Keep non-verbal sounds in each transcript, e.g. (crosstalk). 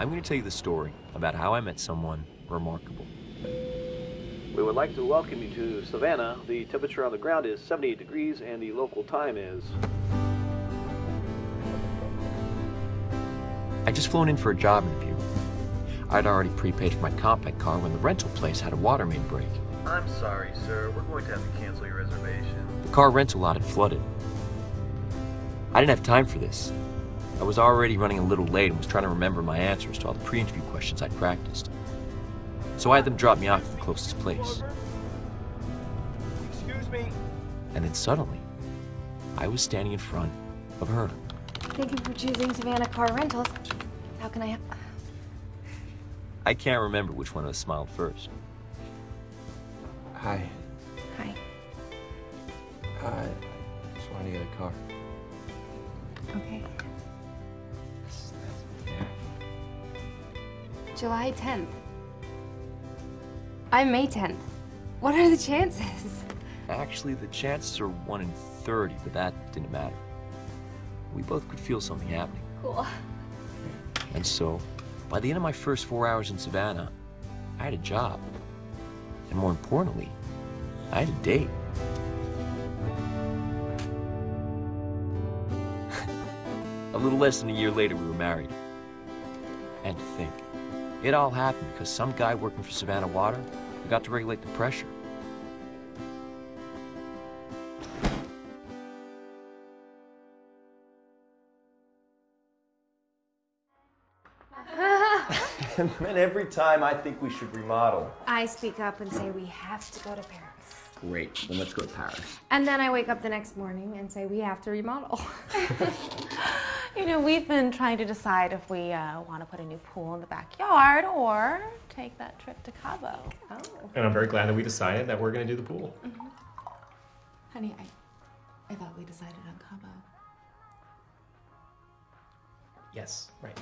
I'm going to tell you the story about how I met someone remarkable. We would like to welcome you to Savannah. The temperature on the ground is 78 degrees and the local time is. I just flown in for a job interview. I'd already prepaid for my compact car when the rental place had a water main break. I'm sorry, sir. We're going to have to cancel your reservation. The car rental lot had flooded. I didn't have time for this. I was already running a little late and was trying to remember my answers to all the pre interview questions I'd practiced. So I had them drop me off at the closest place. Excuse me. And then suddenly, I was standing in front of her. Thank you for choosing Savannah Car Rentals. How can I help? I can't remember which one of us smiled first. Hi. Hi. Uh, just wanted to get a car. Okay. July 10th. I'm May 10th. What are the chances? Actually, the chances are 1 in 30, but that didn't matter. We both could feel something happening. Cool. And so, by the end of my first four hours in Savannah, I had a job. And more importantly, I had a date. (laughs) a little less than a year later, we were married. And to think, it all happened because some guy working for Savannah Water forgot to regulate the pressure. (laughs) and then every time I think we should remodel. I speak up and say we have to go to Paris. Great. Then let's go to Paris. And then I wake up the next morning and say we have to remodel. (laughs) You know, we've been trying to decide if we uh, want to put a new pool in the backyard or take that trip to Cabo. oh. And I'm very glad that we decided that we're going to do the pool. Honey, I, I thought we decided on Cabo. Yes, right.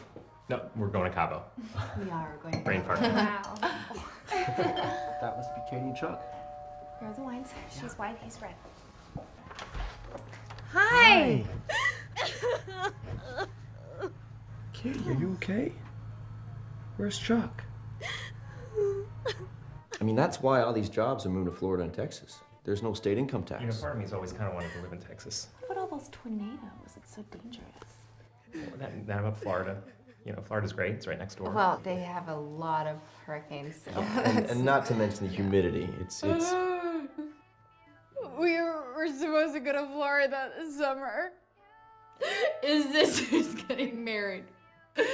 No, we're going to Cabo. We are going to Brain fart. Wow. (laughs) That must be Katie and Chuck. Here are the wines. She's white, he's red. Hi. Katie, are you okay? Where's Chuck? I mean, that's why all these jobs are moving to Florida and Texas. There's no state income You know, tax. part of me's always kind of wanted to live in Texas. What about all those tornadoes? It's so dangerous. Well, that, that about Florida. You know, Florida's great. It's right next door. Well, they have a lot of hurricanes. So And, and not to mention the humidity. It's it's We were supposed to go to Florida this summer. (laughs) His sister's getting married. (laughs)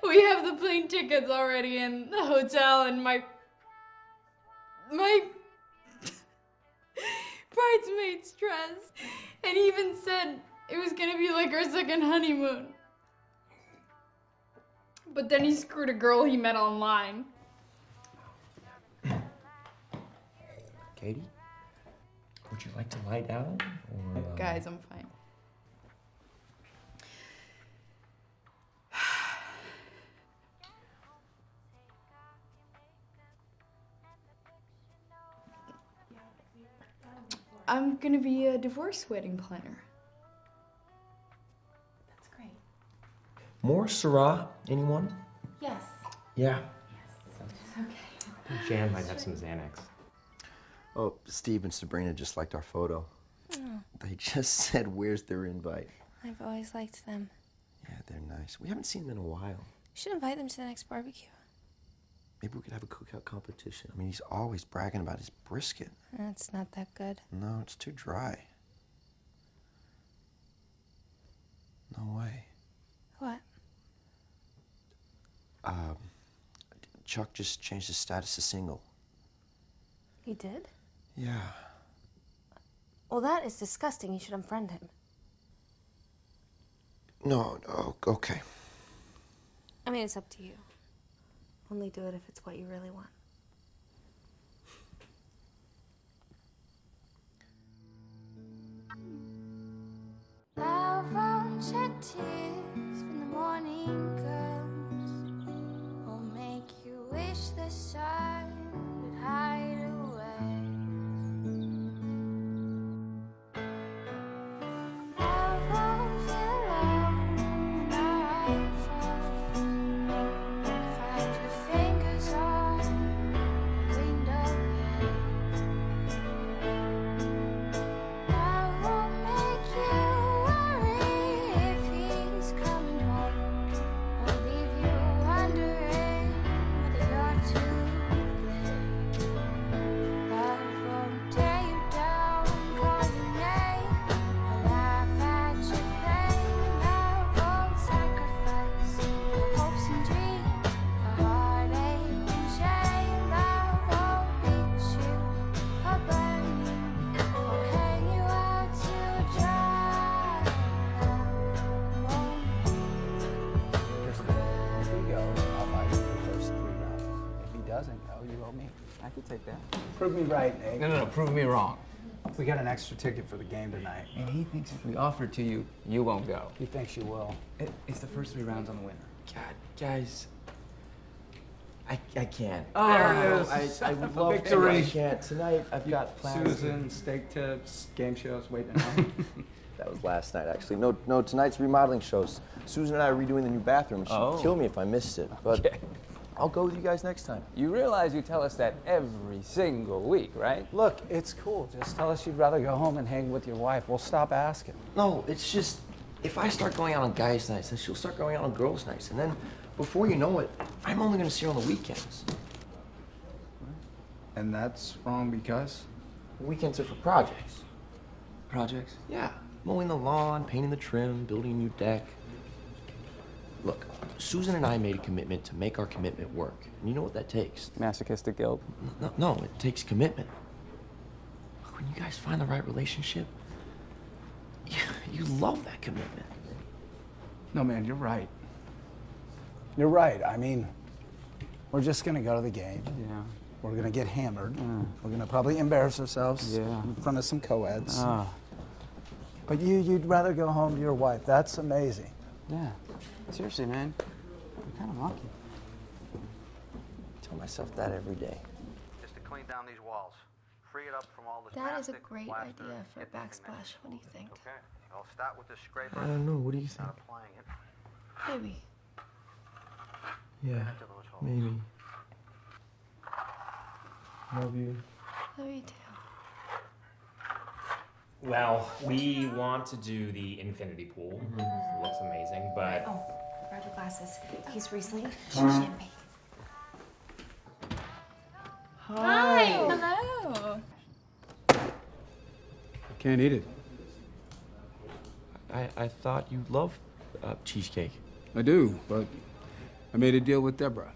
We have the plane tickets already and the hotel, and my my (laughs) bridesmaid's dress, and he even said it was gonna be like our second honeymoon. But then he screwed a girl he met online. Katie. Would you like to lie down? Or, uh, Guys, I'm fine. I'm gonna be a divorce wedding planner. That's great. More Syrah? Anyone? Yes. Yeah. Jan might have some Xanax. Oh, Steve and Sabrina just liked our photo. They just (laughs) said, "Where's their invite?" I've always liked them. Yeah, they're nice. We haven't seen them in a while. We should invite them to the next barbecue. Maybe we could have a cookout competition. I mean, he's always bragging about his brisket. That's not that good. No, it's too dry. No way. What? Um, Chuck just changed his status to single. He did? Yeah. Well, that is disgusting. You should unfriend him. No, no, okay. I mean, it's up to you. Only do it if it's what you really want. Love won't shed tears when the morning comes, or make you wish the sun would hide take that. Prove me right, Nate. No, no, no. Prove me wrong. We got an extra ticket for the game tonight. And he thinks if we offer it to you, you won't go. He thinks you will. It, it's the first three rounds on the winner. God, guys. I, I can't. Oh, (laughs) There it is. I, I would love to, but I can't. Tonight, I've got plans. Susan, steak tips, game shows waiting at home. (laughs) That was last night, actually. No, no, tonight's remodeling shows. Susan and I are redoing the new bathroom. She'd Oh. kill me if I missed it. But Okay. I'll go with you guys next time. You realize you tell us that every single week, right? Look, it's cool. Just tell us you'd rather go home and hang with your wife. We'll stop asking. No, it's just if I start going out on guys' nights, then she'll start going out on girls' nights, and then before you know it, I'm only going to see her on the weekends. And that's wrong because? Weekends are for projects. Projects? Yeah, mowing the lawn, painting the trim, building a new deck. Look, Susan and I made a commitment to make our commitment work. And you know what that takes? Masochistic guilt. No, no, it takes commitment. Look, when you guys find the right relationship, you, you love that commitment. No, man, you're right. You're right. I mean, we're just gonna go to the game. Yeah. We're gonna get hammered. We're gonna probably embarrass ourselves Yeah. in front of some co-eds. Ah. But you, you'd rather go home to your wife. That's amazing. Yeah. Seriously, man. You're kind of lucky. I tell myself that every day. Just to clean down these walls. Free it up from all this That is a great plaster, idea for a backsplash. What do you think? Okay. I'll start with this scraper. I don't know. What do you think? Start applying it Maybe. Yeah, into those maybe. Love you. Love you too. Well, we want to do the infinity pool. It looks amazing, but Oh, grab your glasses. He's Riesling. She's champagne. Hi. Hello. Can't eat it. I, I thought you loved uh, cheesecake. I do, but I made a deal with Deborah.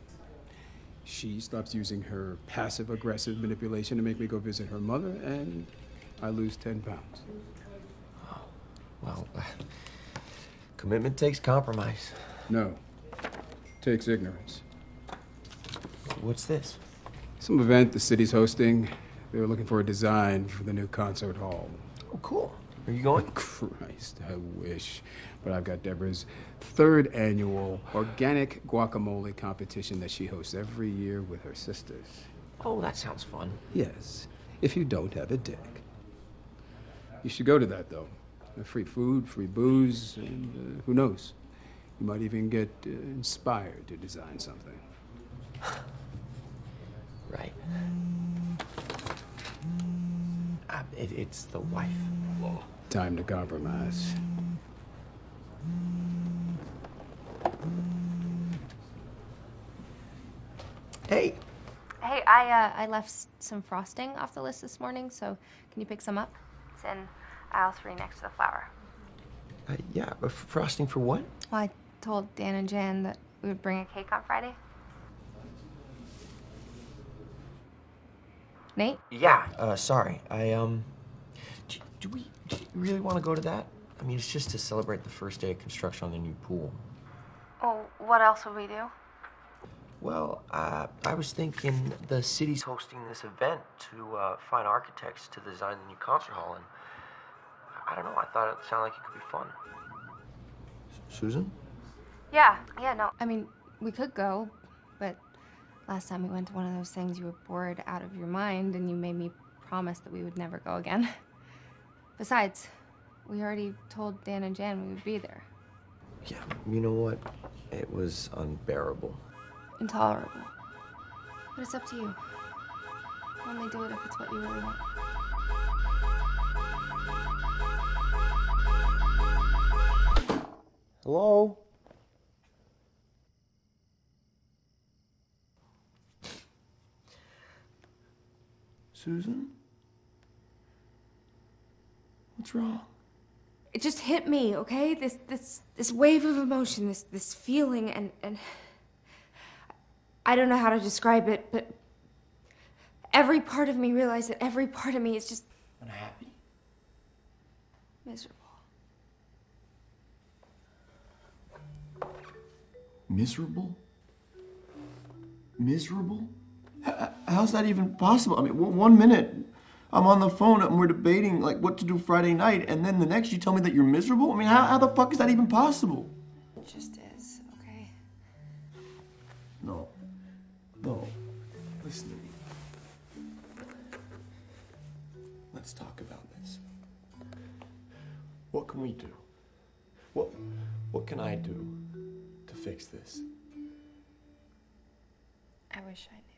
She stops using her passive aggressive manipulation to make me go visit her mother, and I lose 10 pounds. Well, (sighs) commitment takes compromise. No, takes ignorance. What's this? Some event the city's hosting. They were looking for a design for the new concert hall. Oh, cool. Are you going? Christ, I wish. But I've got Deborah's third annual organic guacamole competition that she hosts every year with her sisters. Oh, that sounds fun. Yes, if you don't have a dick. You should go to that, though. Uh, Free food, free booze, and uh, who knows? You might even get uh, inspired to design something. Right. Uh, it, it's the wife. Whoa. Time to compromise. Hey, Hey, I uh, I left some frosting off the list this morning, so can you pick some up? It's in aisle three next to the flour. uh, yeah, but frosting for what? Well, I told Dan and Jan that we would bring a cake on Friday. Nate? Yeah, uh, sorry. I, um. Do, do we do you really want to go to that? I mean, it's just to celebrate the first day of construction on the new pool. Oh, what else would we do? Well, uh, I was thinking the city's hosting this event to uh, find architects to design the new concert hall, and I don't know. I thought it sounded like it could be fun. Susan? Yeah, yeah, no. I mean, we could go, but last time we went to one of those things, you were bored out of your mind and you made me promise that we would never go again. (laughs) Besides, we already told Dan and Jan we would be there. Yeah. You know what? It was unbearable. Intolerable. But it's up to you. Only do it if it's what you really want. Hello? Susan? What's wrong? It just hit me, okay? This this this wave of emotion, this this feeling and and I don't know how to describe it, but every part of me realized that every part of me is just Unhappy? miserable. Miserable? Miserable? H- how's that even possible? I mean, one one minute I'm on the phone and we're debating like what to do Friday night, and then the next you tell me that you're miserable. I mean, how, how the fuck is that even possible? No. Listen to me. Let's talk about this. What can we do? What what can I do to fix this? I wish I knew.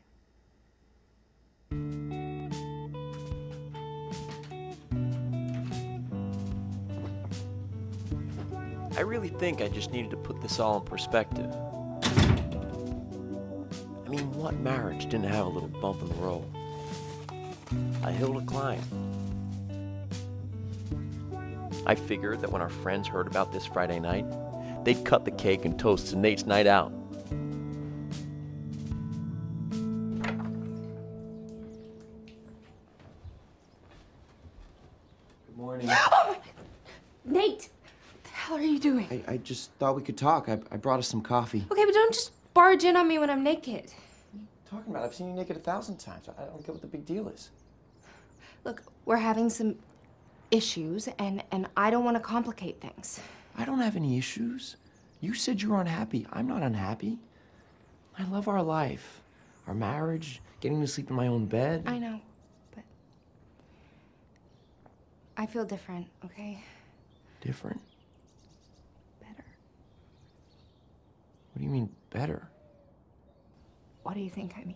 I really think I just needed to put this all in perspective. I mean, what marriage didn't have a little bump in the road? A hill to climb. I figured that when our friends heard about this Friday night, they'd cut the cake and toast to Nate's night out. Good morning. (gasps) Nate! What the hell are you doing? I, I just thought we could talk. I, I brought us some coffee. Okay, but don't just barge in on me when I'm naked. Talking about. I've seen you naked a thousand times. I don't get what the big deal is. Look, we're having some issues, and, and I don't want to complicate things. I don't have any issues. You said you were unhappy. I'm not unhappy. I love our life, our marriage, getting to sleep in my own bed. I know, but I feel different, okay? Different. Better. What do you mean better? What do you think I mean?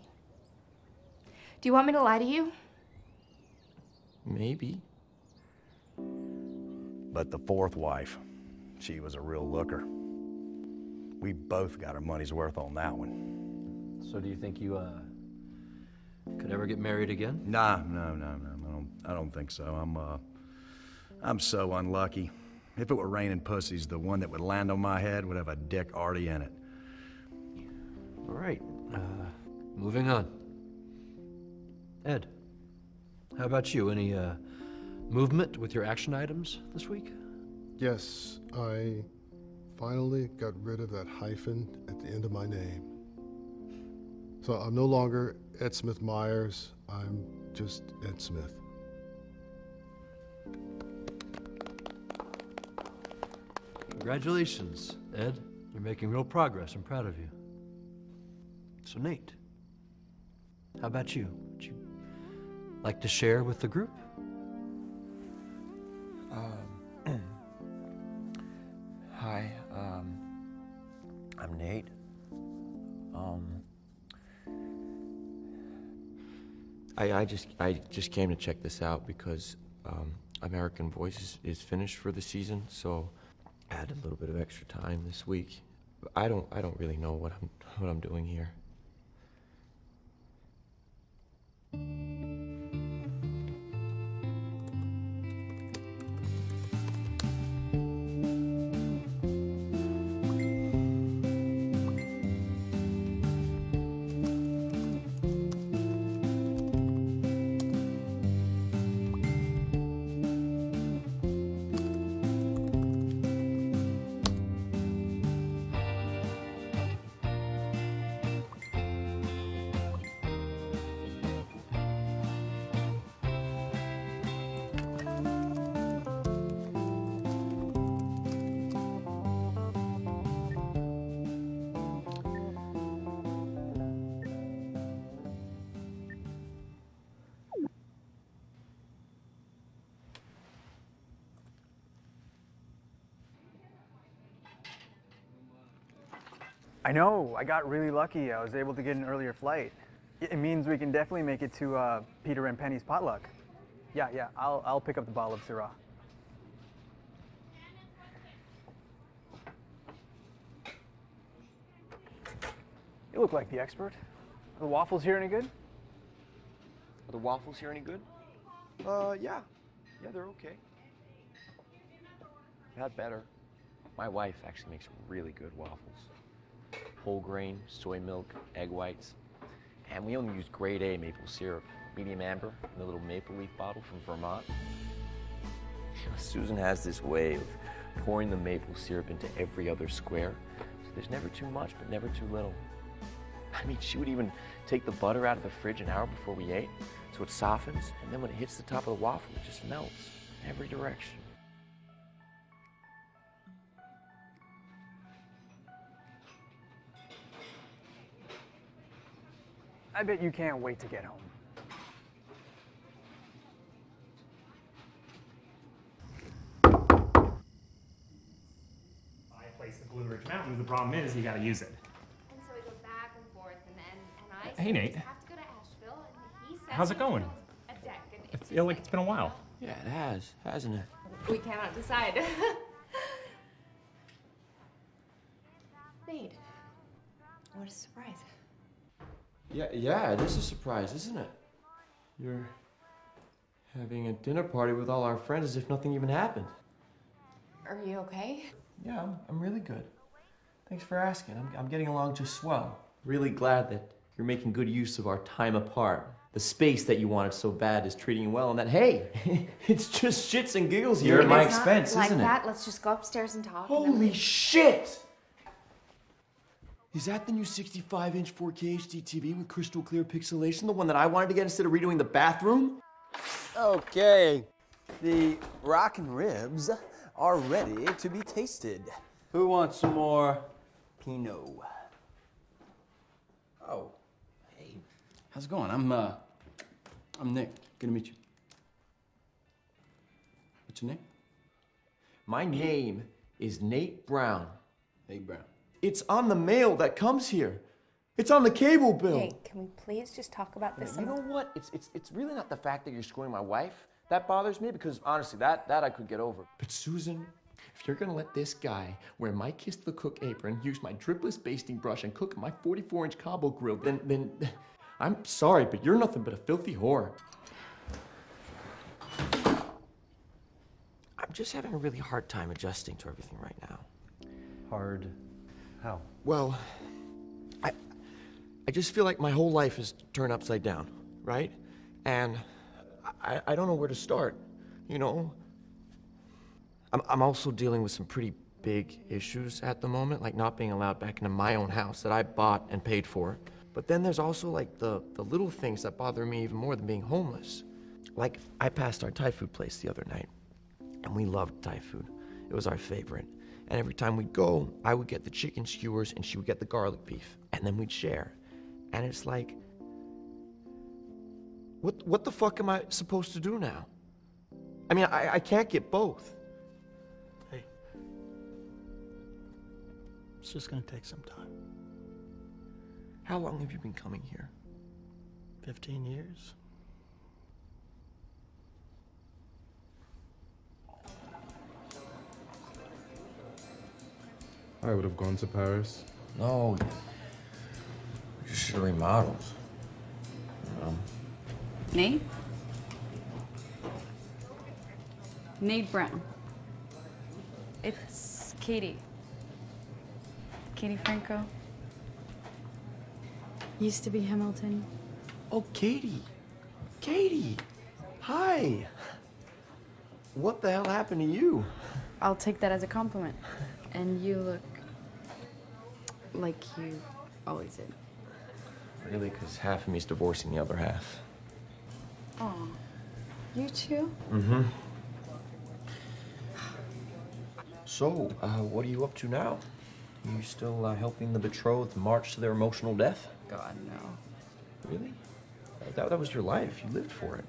Do you want me to lie to you? Maybe. But the fourth wife, she was a real looker. We both got our money's worth on that one. So do you think you, uh, could ever get married again? Nah, no, no, no. I don't, I don't think so. I'm, uh, I'm so unlucky. If it were raining pussies, the one that would land on my head would have a dick already in it. All right. Uh, moving on. Ed, how about you? Any uh, movement with your action items this week? Yes, I finally got rid of that hyphen at the end of my name. So I'm no longer Ed Smith Myers, I'm just Ed Smith. Congratulations, Ed. You're making real progress. I'm proud of you. So, Nate, how about you? Would you like to share with the group? Um, (clears throat) hi, um, I'm Nate. Um, I, I just I just came to check this out because um, American Voice is, is finished for the season, so I had a little bit of extra time this week. I don't I don't really know what I'm what I'm doing here. I know. I got really lucky. I was able to get an earlier flight. It means we can definitely make it to uh, Peter and Penny's potluck. Yeah, yeah. I'll I'll pick up the bottle of Syrah. You look like the expert. Are the waffles here any good? Are the waffles here any good? Uh, yeah. Yeah, they're okay. Not better. My wife actually makes really good waffles. Whole grain, soy milk, egg whites. And we only use grade A maple syrup, medium amber, in a little maple leaf bottle from Vermont. (laughs) Susan has this way of pouring the maple syrup into every other square. So there's never too much, but never too little. I mean, she would even take the butter out of the fridge an hour before we ate, so it softens, and then when it hits the top of the waffle, it just melts in every direction. I bet you can't wait to get home. I place the Blue Ridge Mountains. The problem is you got to use it. And so we go back and forth, and then and I Hey, Nate. "We have to go to Asheville, and he said How's it going? built A deck, and I feel like it's been a while. Yeah, it has, hasn't it? we cannot decide. (laughs) Nate, what a surprise! Yeah, yeah, it is a surprise, isn't it? You're having a dinner party with all our friends as if nothing even happened. Are you okay? Yeah, I'm, I'm really good. Thanks for asking. I'm, I'm getting along just swell. Really glad that you're making good use of our time apart. The space that you wanted so bad is treating you well, and that, hey, (laughs) it's just shits and giggles here at my It's not expense, like isn't that. Let's just go upstairs and talk. Holy we- shit! Is that the new 65 inch 4K HD TV with crystal clear pixelation? The one that I wanted to get instead of redoing the bathroom? Okay, the rockin' ribs are ready to be tasted. Who wants some more Pinot? Oh, hey. How's it going? I'm, uh, I'm Nick. Good to meet you. What's your name? My name is Nate Brown. Nate Brown. It's on the mail that comes here. It's on the cable bill. Hey, can we please just talk about this? You know what? It's, it's, it's really not the fact that you're screwing my wife that bothers me because honestly, that, that I could get over. But Susan, if you're gonna let this guy wear my kiss the cook apron, use my dripless basting brush, and cook my 44 inch combo grill, then, then (laughs) I'm sorry, but you're nothing but a filthy whore. I'm just having a really hard time adjusting to everything right now. Hard. How? Well, I, I just feel like my whole life is turned upside down, right? And I, I don't know where to start, you know? I'm, I'm also dealing with some pretty big issues at the moment, like not being allowed back into my own house that I bought and paid for. But then there's also like the, the little things that bother me even more than being homeless. Like, I passed our Thai food place the other night, and we loved Thai food. It was our favorite. And every time we'd go, I would get the chicken skewers and she would get the garlic beef, and then we'd share. And it's like, what, what the fuck am I supposed to do now? I mean, I, I can't get both. Hey, it's just gonna take some time. How long have you been coming here? 15 years. I would have gone to Paris. No. You should have remodeled. Um, Nate? Nate Brown. It's Katie. Katie Franco. Used to be Hamilton. Oh, Katie. Katie. Hi. What the hell happened to you? I'll take that as a compliment. And you look like you always did. Really, because half of me's divorcing the other half. Oh, You too? Mm-hmm. (sighs) So, uh, what are you up to now? Are you still uh, helping the betrothed march to their emotional death? God, no. Really? That, that was your life. You lived for it.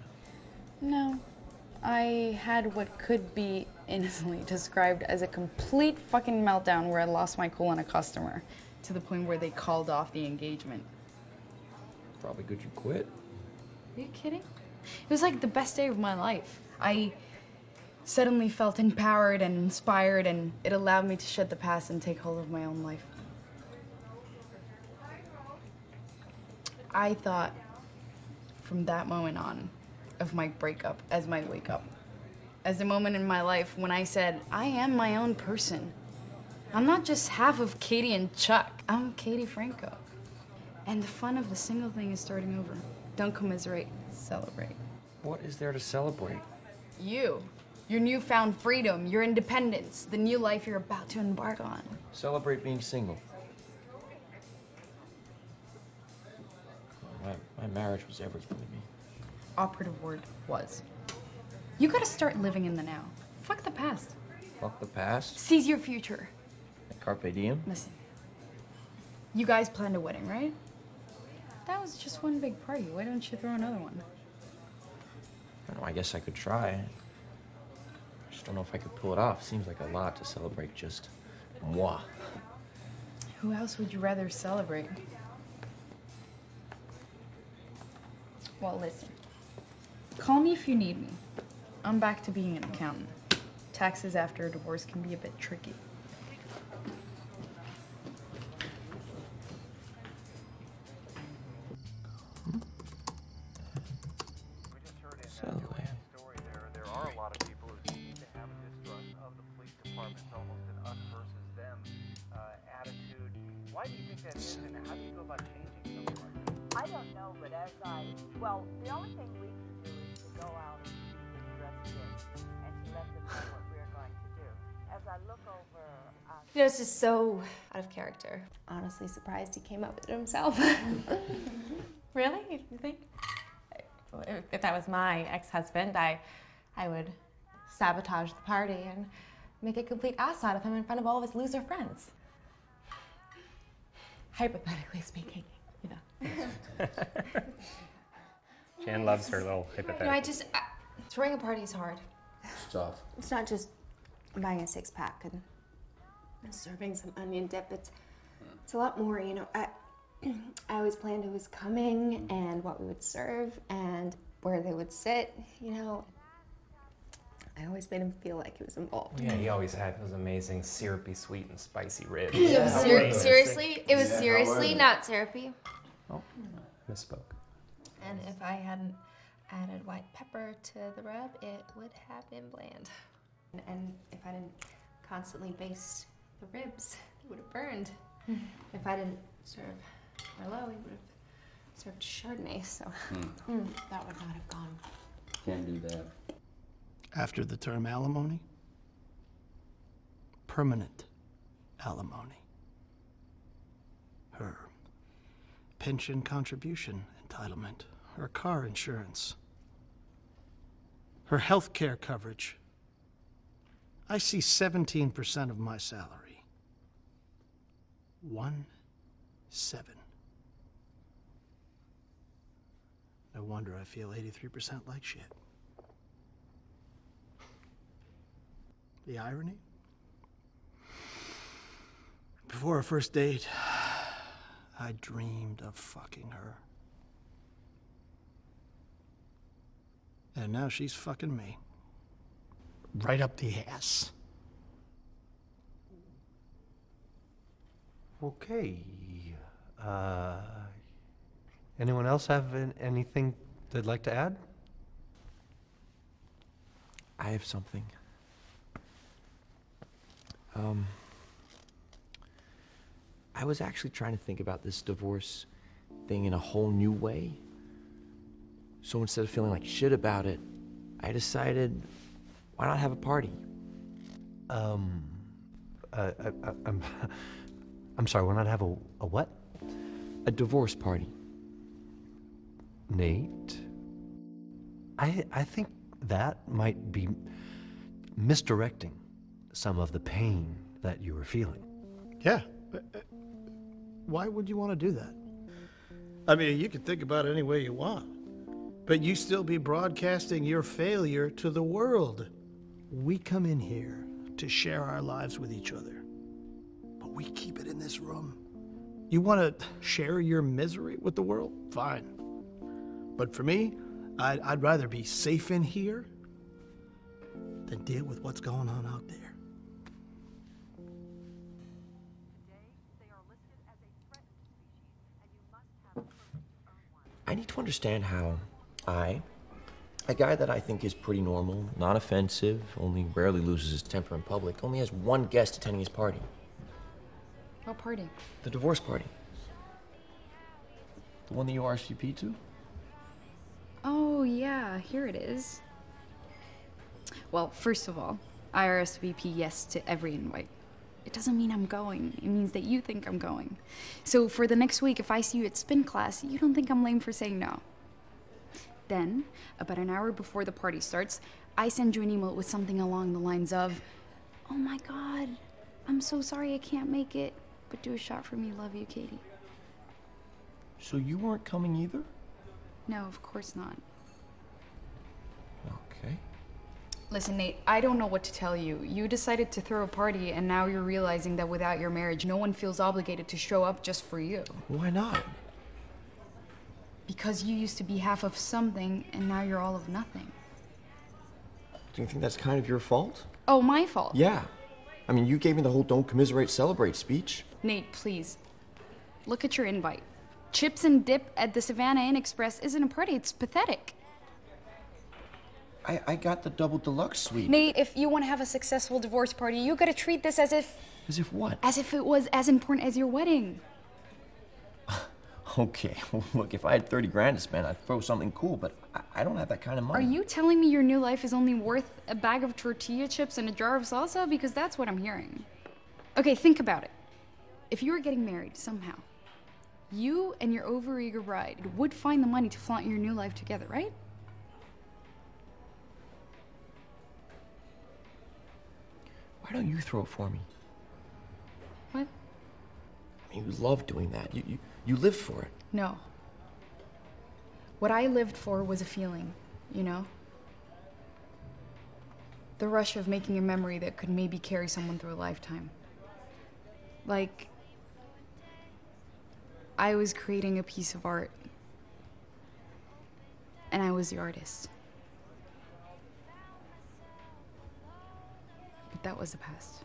No. I had what could be innocently described as a complete fucking meltdown where I lost my cool on a customer to the point where they called off the engagement. Probably good you quit. Are you kidding? It was like the best day of my life. I suddenly felt empowered and inspired, and it allowed me to shed the past and take hold of my own life. I thought from that moment on of my breakup as my wake up. As the moment in my life when I said, I am my own person. I'm not just half of Katie and Chuck, I'm Katie Franco. And the fun of the single thing is starting over. Don't commiserate, celebrate. What is there to celebrate? You, your newfound freedom, your independence, the new life you're about to embark on. Celebrate being single. My marriage was everything to me. Operative word was. You gotta start living in the now. Fuck the past. Fuck the past. Seize your future. Carpe diem. Listen. You guys planned a wedding, right? That was just one big party. Why don't you throw another one? I don't know, I guess I could try. I just don't know if I could pull it off. Seems like a lot to celebrate just moi. Who else would you rather celebrate? Well, listen. Call me if you need me. I'm back to being an accountant. Taxes after a divorce can be a bit tricky. So out of character. Honestly, surprised he came up with it himself. (laughs) Really? You think? If- If that was my ex-husband, I, I would sabotage the party and make a complete ass out of him in front of all of his loser friends. Hypothetically speaking, you know. (laughs) Jan loves her little no, I just I, throwing a party is hard. It's tough. It's not just buying a six pack and serving some onion dip. It's it's a lot more. You know, I (clears throat) I always planned who was coming and what we would serve and where they would sit. You know, I always made him feel like he was involved. Yeah, he always had those amazing syrupy, sweet, and spicy ribs. It was ser- seriously, it was Yeah, seriously not syrupy. Oh, misspoke. And if I hadn't added white pepper to the rub, it would have been bland. And, and if I didn't constantly baste the ribs, would have burned. if I didn't serve Merlot, He would have served Chardonnay. So mm, that would not have gone. Can't do that. After the term alimony, permanent alimony. Her pension contribution entitlement, her car insurance, her health care coverage. I see 17% of my salary. One seven. No wonder I feel 83% like shit. The irony? Before our first date, I dreamed of fucking her. And now she's fucking me. Right up the ass. Okay. Uh, anyone else have an- anything they'd like to add? I have something. Um, I was actually trying to think about this divorce thing in a whole new way. So instead of feeling like shit about it, I decided, why not have a party? Um, uh, I, I, I'm, I'm sorry. Why not have a, a what? A divorce party. Nate, I, I think that might be misdirecting some of the pain that you were feeling. Yeah. uh, Why would you want to do that? I mean, you can think about it any way you want, but you still be broadcasting your failure to the world. We come in here to share our lives with each other, but we keep it in this room. You want to share your misery with the world? Fine. But for me, I'd, I'd rather be safe in here than deal with what's going on out there. I need to understand how I, a guy that I think is pretty normal, not offensive, only rarely loses his temper in public, only has one guest attending his party What party? the divorce party. The one that you RSVP to? Oh, yeah, here it is. Well, first of all, I RSVP yes to every invite. it doesn't mean I'm going. It means that you think I'm going. So for the next week, if I see you at spin class, you don't think I'm lame for saying no. Then, about an hour before the party starts, I send you an email with something along the lines of, Oh my god, I'm so sorry I can't make it, but do a shot for me. Love you, Katie. So you weren't coming either? No, of course not. Okay. Listen, Nate, I don't know what to tell you. You decided to throw a party, and now you're realizing that without your marriage, no one feels obligated to show up just for you. Why not? Because you used to be half of something, and now you're all of nothing. Do you think that's kind of your fault? Oh, my fault. Yeah. I mean, you gave me the whole don't commiserate, celebrate speech. Nate, please. Look at your invite. Chips and dip at the Savannah Inn Express isn't a party, it's pathetic. I, I got the double deluxe suite. Nate, if you want to have a successful divorce party, you gotta treat this as if As if what? as if it was as important as your wedding. (laughs) Okay, (laughs) look, if I had 30 grand to spend, I'd throw something cool, but I, don't have that kind of money. Are you telling me your new life is only worth a bag of tortilla chips and a jar of salsa? Because that's what I'm hearing. Okay, think about it. If you were getting married somehow, you and your overeager bride would find the money to flaunt your new life together, right? Why don't you throw it for me? What? I mean, you love doing that. You, you, you live for it. No. What I lived for was a feeling, you know? The rush of making a memory that could maybe carry someone through a lifetime. Like, I was creating a piece of art, and I was the artist. But that was the past.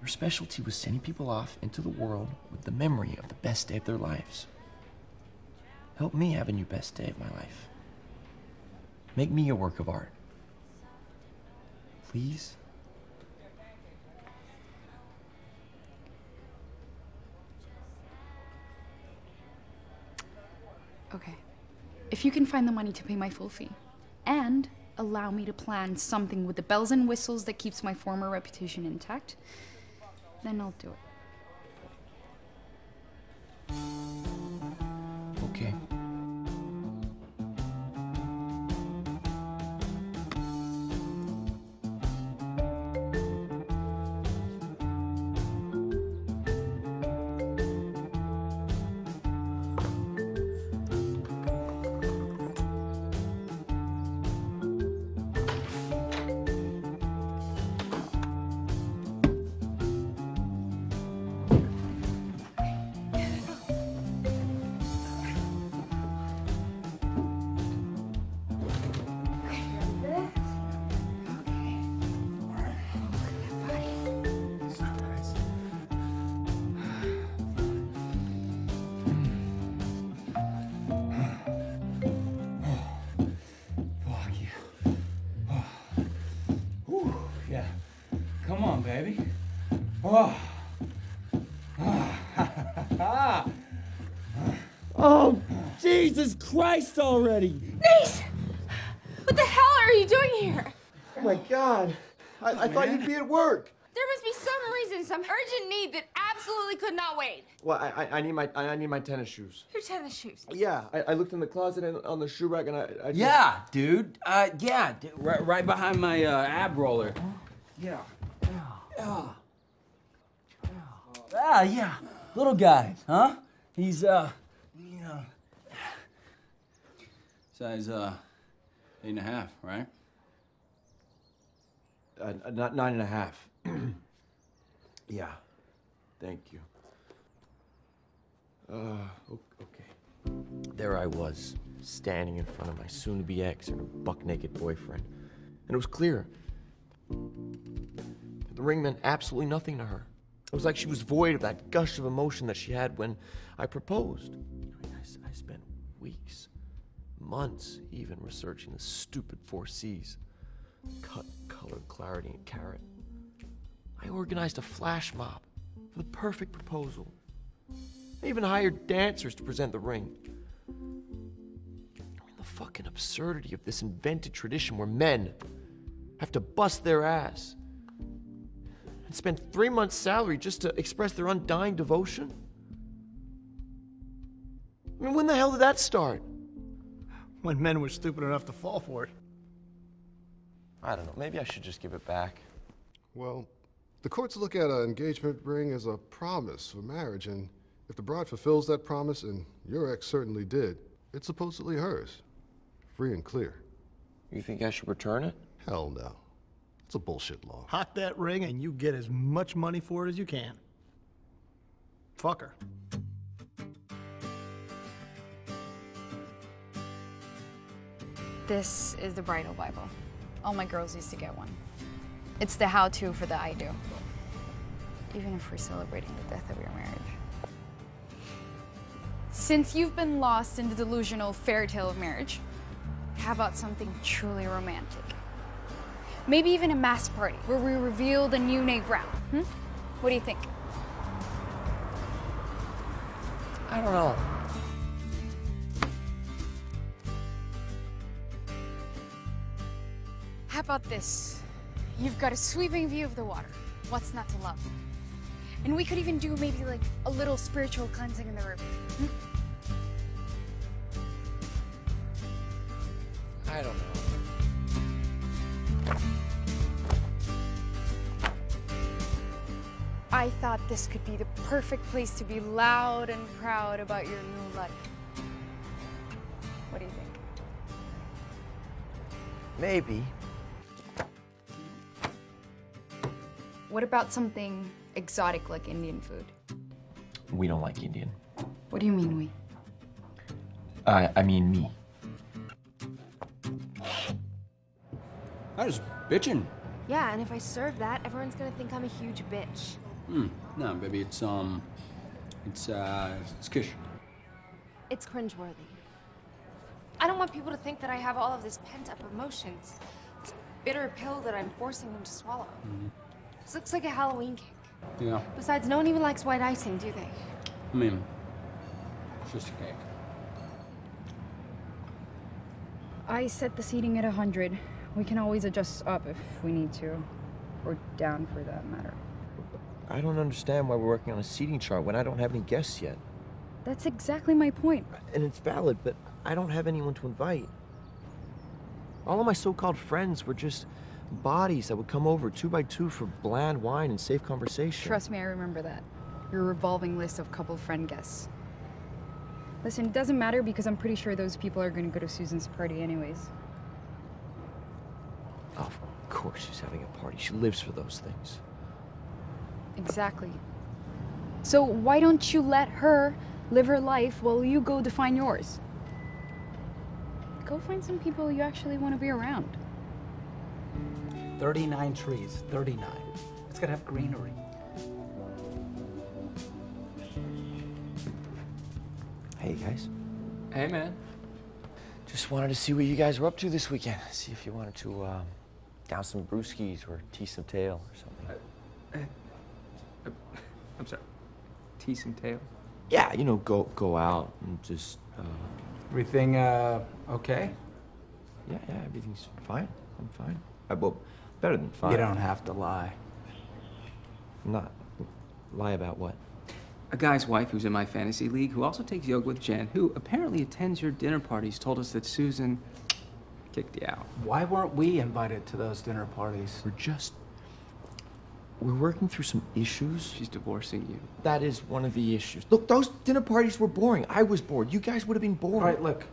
Your specialty was sending people off into the world with the memory of the best day of their lives. Help me have a new best day of my life. Make me a work of art. Please? Okay. If you can find the money to pay my full fee, and allow me to plan something with the bells and whistles that keeps my former reputation intact, then I'll do it. Okay. Christ already! Nate! What the hell are you doing here? Oh my god. I, I thought you'd be at work. There must be some reason, some urgent need that absolutely could not wait. Well, I, I, I need my I need my tennis shoes. Your tennis shoes. Yeah, I, I looked in the closet and on the shoe rack and I, I just- Yeah, dude. Uh, yeah, d- right, right behind my uh, ab roller. Yeah. Yeah. Yeah. Ah, yeah. Little guy, huh? He's uh, yeah. Size uh, eight and a half, right? Uh, not nine and a half. (clears throat) yeah. Thank you. Uh, okay. There I was, standing in front of my soon-to-be ex and her buck-naked boyfriend, and it was clear. The ring meant absolutely nothing to her. It was like she was void of that gush of emotion that she had when I proposed. I, mean, I I spent weeks, months even researching the stupid four C's cut, color, clarity, and carat. I organized a flash mob for the perfect proposal. I even hired dancers to present the ring. I mean, the fucking absurdity of this invented tradition where men have to bust their ass and spend three months' salary just to express their undying devotion? I mean, when the hell did that start? When men were stupid enough to fall for it. I don't know. Maybe I should just give it back. Well, the courts look at an engagement ring as a promise for marriage, and if the bride fulfills that promise, and your ex certainly did, it's supposedly hers. Free and clear. You think I should return it? Hell no. It's a bullshit law. Hot that ring and you get as much money for it as you can. Fuck her. This is the bridal Bible. All my girls used to get one. It's the how to for the I do. Even if we're celebrating the death of your marriage. Since you've been lost in the delusional fairy tale of marriage, how about something truly romantic? Maybe even a mass party where we reveal the new Nate Brown. Hmm? What do you think? I don't know. About this? You've got a sweeping view of the water. What's not to love? And we could even do maybe like a little spiritual cleansing in the river. Hmm? I don't know. I thought this could be the perfect place to be loud and proud about your new life. What do you think? Maybe. What about something exotic like Indian food? We don't like Indian. What do you mean we? I, I mean me. I was bitching. Yeah, and if I serve that, everyone's gonna think I'm a huge bitch. Hmm. No, baby, it's um, it's uh, it's kitsch. It's cringeworthy. I don't want people to think that I have all of this pent up emotions. This bitter pill that I'm forcing them to swallow. This looks like a Halloween cake. Yeah. Besides, no one even likes white icing, do they? I mean, it's just a cake. I set the seating at 100. We can always adjust up if we need to. Or down for that matter. I don't understand why we're working on a seating chart when I don't have any guests yet. That's exactly my point. And it's valid, but I don't have anyone to invite. All of my so called friends were just bodies that would come over two by two for bland wine and safe conversation. Trust me, I remember that. Your revolving list of couple friend guests. Listen, it doesn't matter because I'm pretty sure those people are gonna go to Susan's party anyways. Of course, she's having a party. She lives for those things. Exactly. So why don't you let her live her life while you go define yours? Go find some people you actually want to be around. 39 trees, 39. It's gonna have greenery. Hey, guys. Hey, man. Just wanted to see what you guys were up to this weekend. See if you wanted to uh, down some brewskis or tease some tail or something. (laughs) I'm sorry. Tea some tail. Yeah, you know, go go out and just. Uh, Everything uh, okay? yeah, yeah, everything's fine. I'm fine. I, well, better than fine. You don't have to lie. Not lie about what? A guy's wife who's in my fantasy league, who also takes yoga with Jen, who apparently attends your dinner parties, told us that Susan kicked you out. Why weren't we invited to those dinner parties? We're just. We're working through some issues. She's divorcing you. That is one of the issues. Look, those dinner parties were boring. I was bored. You guys would have been bored. All right, look.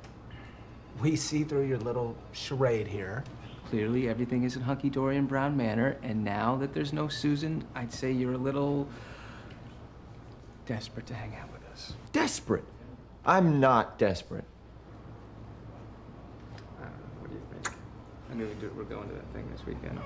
We see through your little charade here. Clearly, everything isn't hunky dory in Brown Manor, and now that there's no Susan, I'd say you're a little desperate to hang out with us. Desperate. I'm not desperate. Uh, what do you think? I knew we'd do, we're going to that thing this weekend.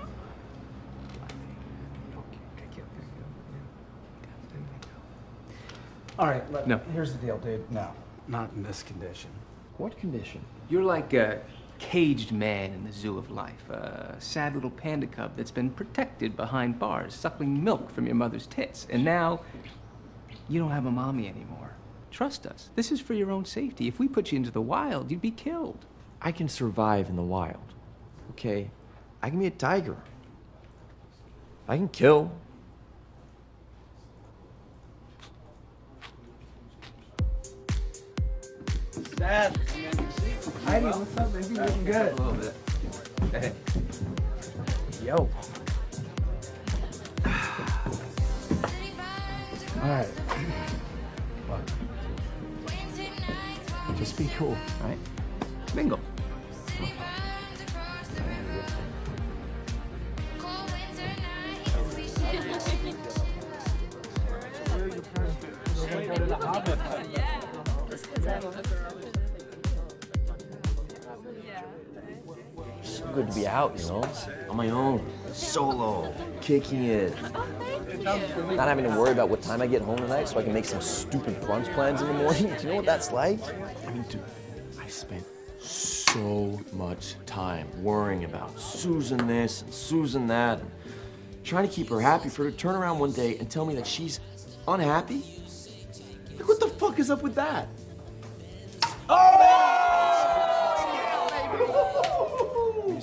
All right, look, No. here's the deal, dude. No, not in this condition. What condition? You're like a caged man in the zoo of life, a sad little panda cub that's been protected behind bars, suckling milk from your mother's tits. And now you don't have a mommy anymore. Trust us. This is for your own safety. If we put you into the wild, you'd be killed. I can survive in the wild, okay? I can be a tiger. I can kill. Seth. Heidi, what's up, baby? Looking good. A little bit. Hey. Yo. All right. What? Just be cool, right? Bingo. So good to be out, you know? On my own, solo, kicking it. Not having to worry about what time I get home tonight so I can make some stupid brunch plans in the morning. (laughs) Do you know what that's like? I mean, dude, I spent so much time worrying about Susan this and Susan that, and trying to keep her happy for her to turn around one day and tell me that she's unhappy. Like, what the fuck is up with that? Oh,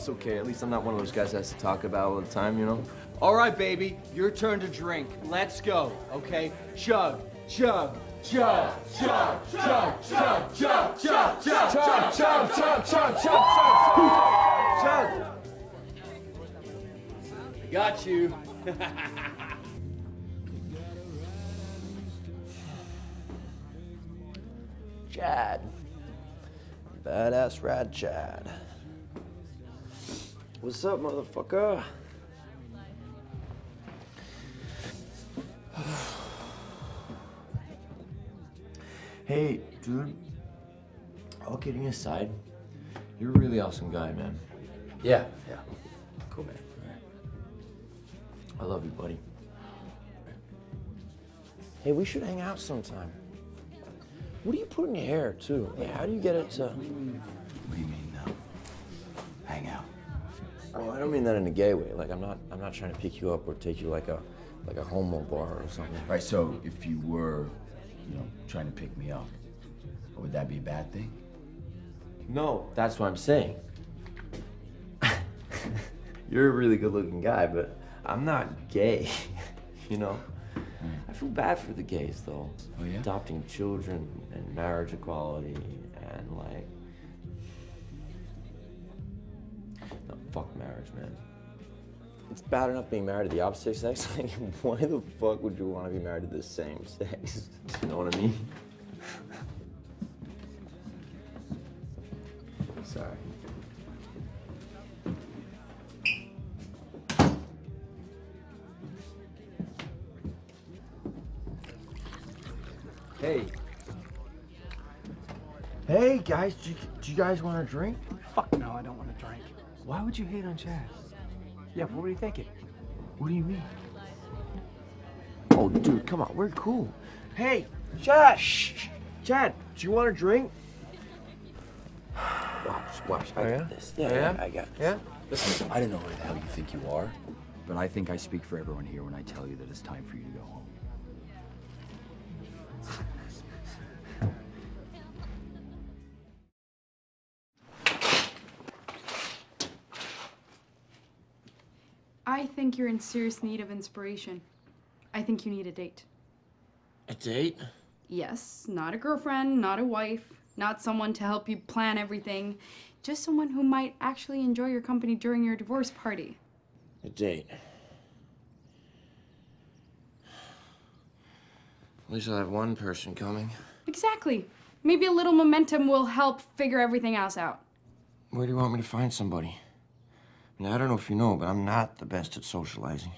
It's okay. At least I'm not one of those guys that has to talk about all the time, you know? All right, baby, your turn to drink. Let's go, okay? Chug, chug, chug, chug, chug, chug, chug, chug, chug, chug, chug, chug, chug, chug, chug, chug. Got you. Chad. Badass rad Chad. What's up, motherfucker? (sighs) hey, dude. All kidding aside, you're a really awesome guy, man. Yeah, yeah. Cool, man. I love you, buddy. Hey, we should hang out sometime. What do you put in your hair, too? Like, how do you get it to... What do you mean, no? Hang out. Well, I don't mean that in a gay way. Like, I'm not, I'm not trying to pick you up or take you like a, like a homo bar or something. Right, so if you were, you know, trying to pick me up, would that be a bad thing? No, that's what I'm saying. (laughs) You're a really good-looking guy, but I'm not gay. (laughs) you know. Mm. I feel bad for the gays, though. Oh yeah. Adopting children and marriage equality and like. No, fuck marriage, man. It's bad enough being married to the opposite sex. (laughs) Like, why the fuck would you want to be married to the same sex? (laughs) You know what I mean? Sorry. Hey. Hey, guys, do you, do you guys want a drink? Fuck no, I don't want to drink. Why would you hate on Chad? Yeah, what were you thinking? What do you mean? Oh, dude, come on, we're cool. Hey, Chad! Shh! Chad, do you want a drink? Watch, watch, I oh, got this. Yeah, yeah, I got this. Listen, I don't know who the hell you think you are, but I think I speak for everyone here when I tell you that it's time for you to go home. I think you're in serious need of inspiration. I think you need a date. A date? Yes, not a girlfriend, not a wife, not someone to help you plan everything, just someone who might actually enjoy your company during your divorce party. A date. At least I'll have one person coming. Exactly. Maybe a little momentum will help figure everything else out. Where do you want me to find somebody? I I don't know if you know, but I'm not the best at socializing.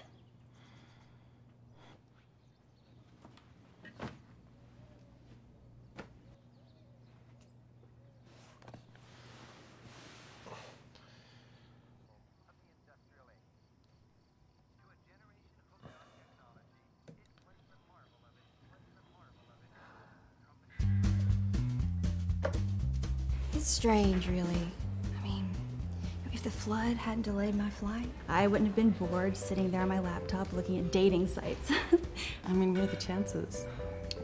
It's strange, really. Flood hadn't delayed my flight, I wouldn't have been bored sitting there on my laptop looking at dating sites. (laughs) I mean, what are the chances?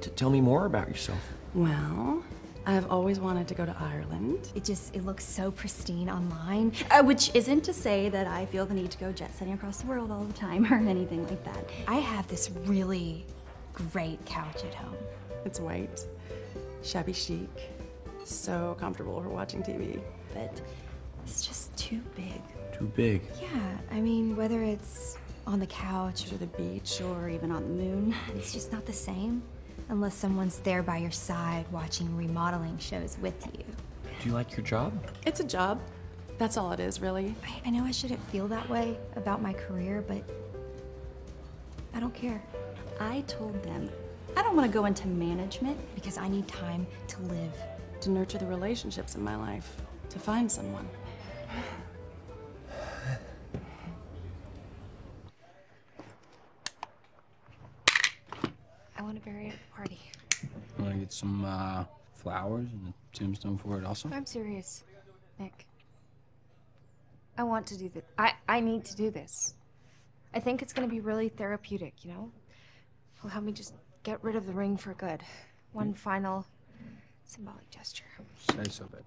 T- tell me more about yourself. Well, I've always wanted to go to Ireland. It just, it looks so pristine online. Uh, which isn't to say that I feel the need to go jet setting across the world all the time (laughs) or anything like that. I have this really great couch at home. It's white, shabby chic, So comfortable for watching TV. But it's just too big. Too big. Yeah, I mean, whether it's on the couch or the beach or even on the moon, (laughs) it's just not the same unless someone's there by your side watching remodeling shows with you. Do you like your job? It's a job. That's all it is, really. I, I know I shouldn't feel that way about my career, but I don't care. I told them I don't want to go into management because I need time to live. to nurture the relationships in my life, to find someone. I want to bury it at the party. Want to get some uh, flowers and a tombstone for it also? I'm serious, Nick. I want to do this. I, I need to do this. I think it's going to be really therapeutic, you know? It'll help me just get rid of the ring for good. One final symbolic gesture. Say so, babe.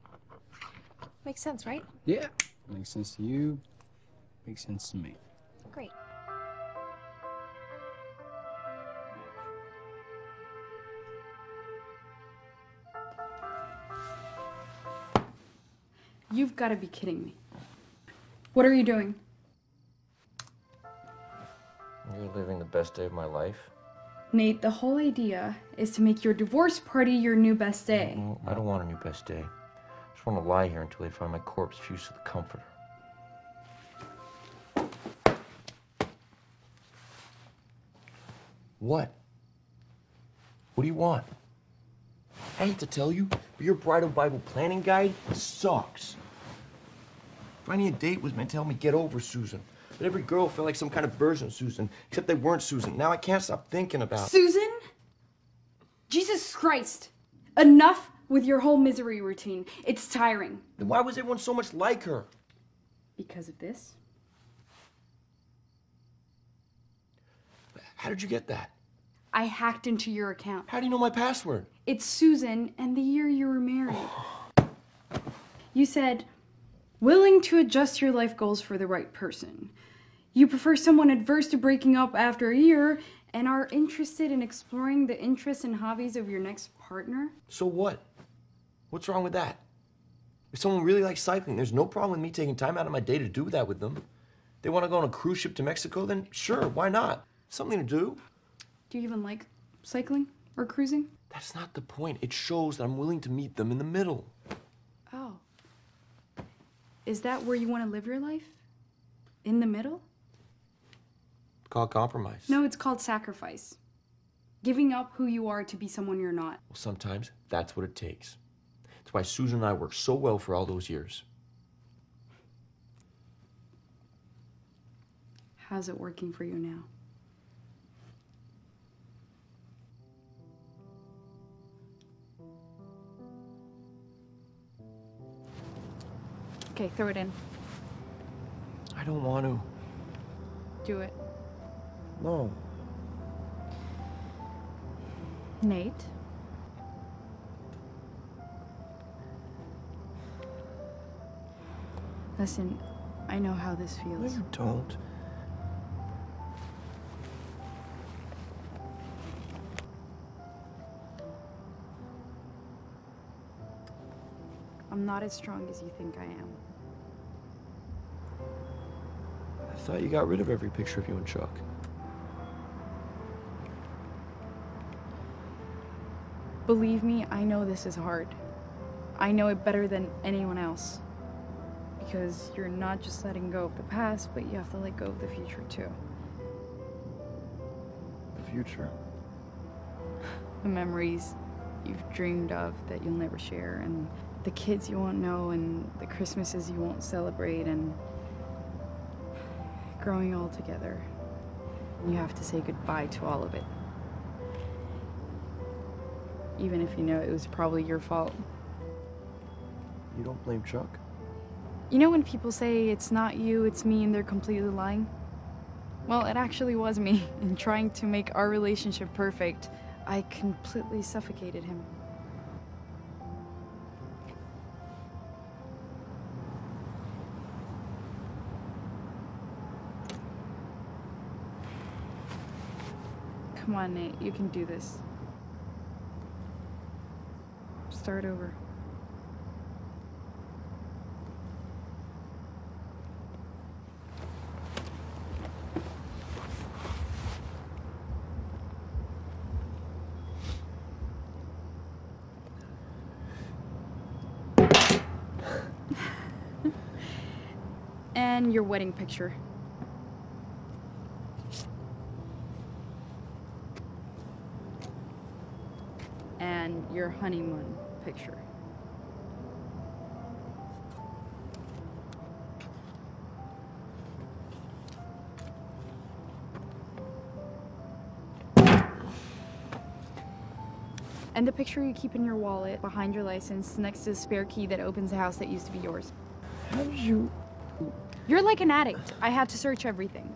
Makes sense, right? Yeah. Makes sense to you. Makes sense to me. You've got to be kidding me. What are you doing? You're living the best day of my life. Nate, the whole idea is to make your divorce party your new best day. Well, I don't want a new best day. I just want to lie here until they find my corpse fused to the comforter. What? What do you want? I hate to tell you, but your bridal Bible planning guide sucks. Finding a date was meant to help me get over Susan. But every girl felt like some kind of version of Susan, except they weren't Susan. Now I can't stop thinking about. Susan? Jesus Christ! Enough with your whole misery routine. It's tiring. Then why was everyone so much like her? Because of this? How did you get that? I hacked into your account. How do you know my password? It's Susan and the year you were married. (sighs) you said, willing to adjust your life goals for the right person. You prefer someone adverse to breaking up after a year and are interested in exploring the interests and hobbies of your next partner. So what? What's wrong with that? If someone really likes cycling, there's no problem with me taking time out of my day to do that with them. They want to go on a cruise ship to Mexico, then sure, why not? Something to do. Do you even like cycling or cruising? That's not the point. It shows that I'm willing to meet them in the middle. Is that where you want to live your life? In the middle? It's called compromise. No, it's called sacrifice. Giving up who you are to be someone you're not. Well, sometimes that's what it takes. That's why Susan and I worked so well for all those years. How's it working for you now? Okay, throw it in. I don't want to. Do it. No. Nate? Listen, I know how this feels. No, you don't. I'm not as strong as you think I am. I thought you got rid of every picture of you and Chuck. Believe me, I know this is hard. I know it better than anyone else. Because you're not just letting go of the past, but you have to let go of the future too. The future. The memories you've dreamed of that you'll never share, and the kids you won't know, and the Christmases you won't celebrate, and growing all together. You have to say goodbye to all of it. Even if you know it was probably your fault. You don't blame Chuck? You know when people say it's not you, it's me, and they're completely lying? Well, it actually was me. (laughs) In trying to make our relationship perfect, I completely suffocated him. Come on, Nate. You can do this. Start over. (laughs) and your wedding picture. Honeymoon picture. And the picture you keep in your wallet behind your license next to the spare key that opens the house that used to be yours. How did you... You're like an addict. I had to search everything.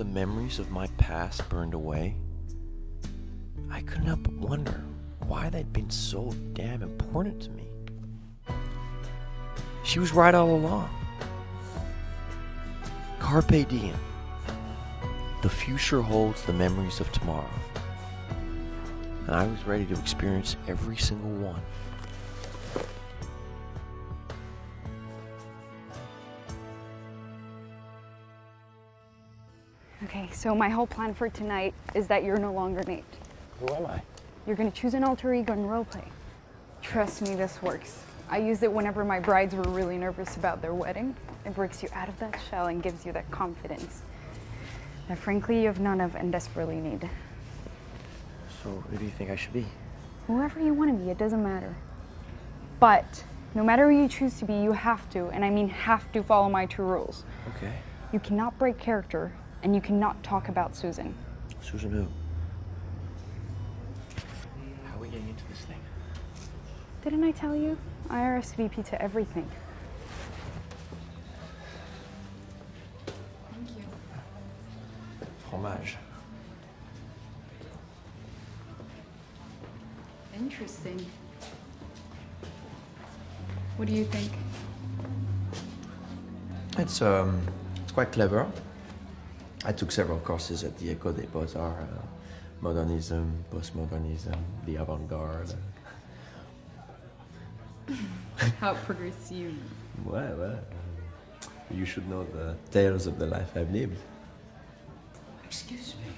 The memories of my past burned away, I couldn't help but wonder why they'd been so damn important to me. She was right all along. Carpe diem. The future holds the memories of tomorrow. And I was ready to experience every single one. So my whole plan for tonight is that you're no longer Nate. Who am I? You're gonna choose an alter ego and roleplay. Trust me, this works. I used it whenever my brides were really nervous about their wedding. It breaks you out of that shell and gives you that confidence that frankly you have none of and desperately need. So, who do you think I should be? Whoever you want to be, it doesn't matter. But no matter who you choose to be, you have to, and I mean have to follow my two rules. Okay. You cannot break character, and you cannot talk about Susan. Susan who? How are we getting into this thing? Didn't I tell you? I RSVP to everything. Thank you. Fromage. Interesting. What do you think? It's um, it's quite clever. I took several courses at the École des Beaux-Arts, uh, modernism, postmodernism, the avant-garde. (laughs) How progressive. Ouais, ouais. You should know the tales of the life I've lived. Excuse me.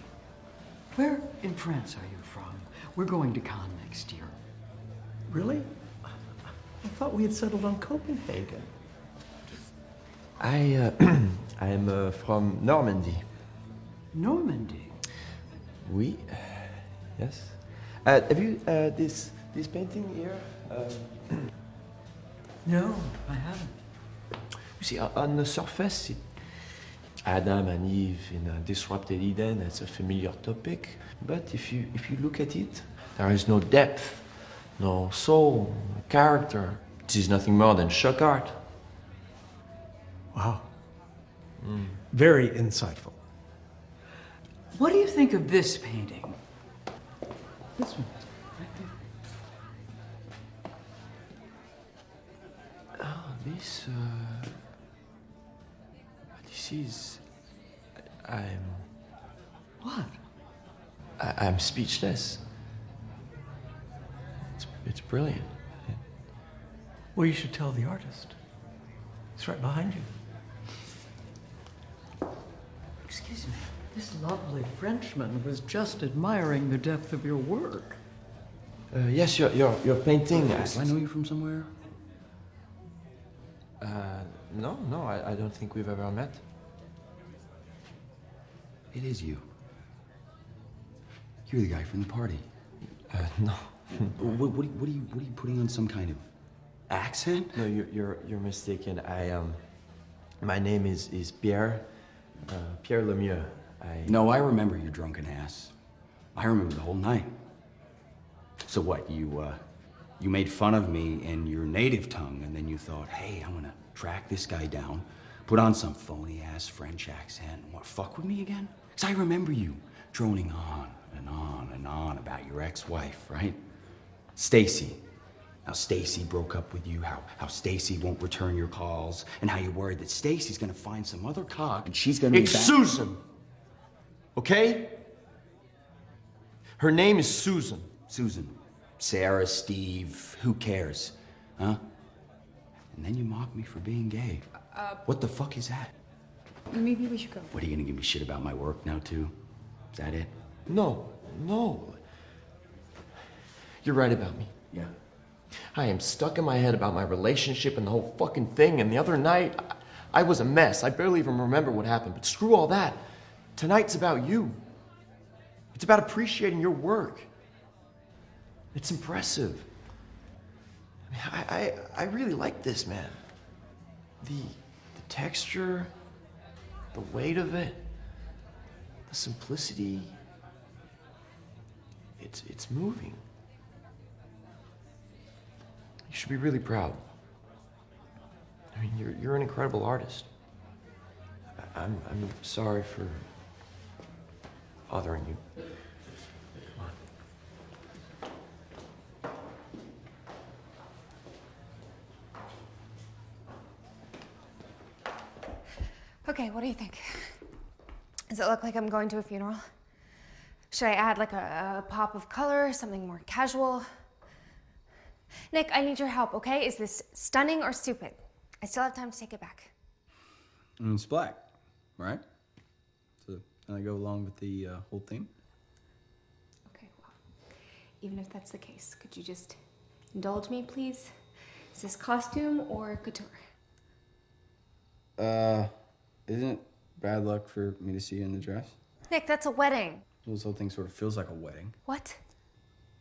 Where in France are you from? We're going to Cannes next year. Really? I thought we had settled on Copenhagen. I, uh, (clears throat) I am uh, from Normandy. Normandy? Oui. Yes. Uh, have you uh, this this painting here? Um, No, I haven't. You see, on- on the surface, it, Adam and Eve in a disrupted Eden, that's a familiar topic. But if you if you look at it, there is no depth, no soul, no character. This is nothing more than shock art. Wow. Very insightful. What do you think of this painting? This one. right there. Oh, this. Uh, this is. I'm. What? I, I'm speechless. It's, it's brilliant. Well, you should tell the artist. He's right behind you. Excuse me. This lovely Frenchman was just admiring the depth of your work. Uh, yes, your, your, your painting. Do I know you from somewhere? Uh, no, no, I, I don't think we've ever met. It is you. You're the guy from the party. Uh, no. (laughs) What, what, what, are you, what are you putting on some kind of accent? No, you're you're you're mistaken. I um, my name is is Pierre, uh, Pierre Lemieux. I No, I remember your drunken ass. I remember the whole night. So what, you, uh, you made fun of me in your native tongue, and then you thought, hey, I'm gonna track this guy down, put on some phony-ass French accent, and what, fuck with me again? Because I remember you droning on and on and on about your ex-wife, right? Stacy. How Stacy broke up with you, how, how Stacy won't return your calls, and how you're worried that Stacy's gonna find some other cock and she's gonna be It's back- Susan. Okay? Her name is Susan. Susan. Sarah, Steve, who cares? Huh? And then you mock me for being gay. Uh, What the fuck is that? maybe we should go. What, are you gonna give me shit about my work now, too? Is that it? No, no. You're right about me. Yeah. I am stuck in my head about my relationship and the whole fucking thing. And the other night, I, I was a mess. I barely even remember what happened. But screw all that. Tonight's about you. It's about appreciating your work. It's impressive. I, I, I, really like this, man. The, the texture, the weight of it, the simplicity. It's, it's moving. You should be really proud. I mean, you're, you're an incredible artist. I'm, I'm sorry for bothering you. Okay, what do you think? Does it look like I'm going to a funeral? Should I add like a, a pop of color, something more casual? Nick, I need your help, okay? Is this stunning or stupid? I still have time to take it back. Mm, it's black, right? So can I go along with the uh, whole theme? Okay, well, even if that's the case, could you just indulge me, please? Is this costume or couture? Uh, isn't it bad luck for me to see you in the dress? Nick, that's a wedding. This whole thing sort of feels like a wedding. What?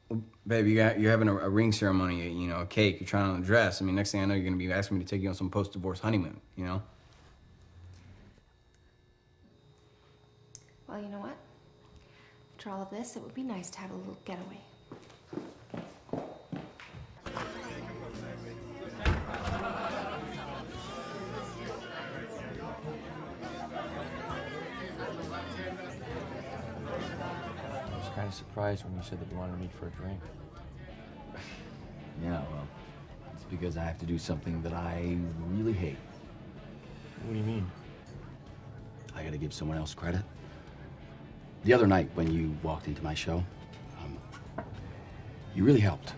Well, babe, you got, you're having a, a ring ceremony, you know, a cake, you're trying on a dress. I mean, next thing I know, you're gonna be asking me to take you on some post-divorce honeymoon, you know? Well, you know what? After all of this, it would be nice to have a little getaway. I was kind of surprised when you said that you wanted to meet for a drink. Yeah, well, it's because I have to do something that I really hate. What do you mean? I gotta give someone else credit. The other night when you walked into my show, um, you really helped.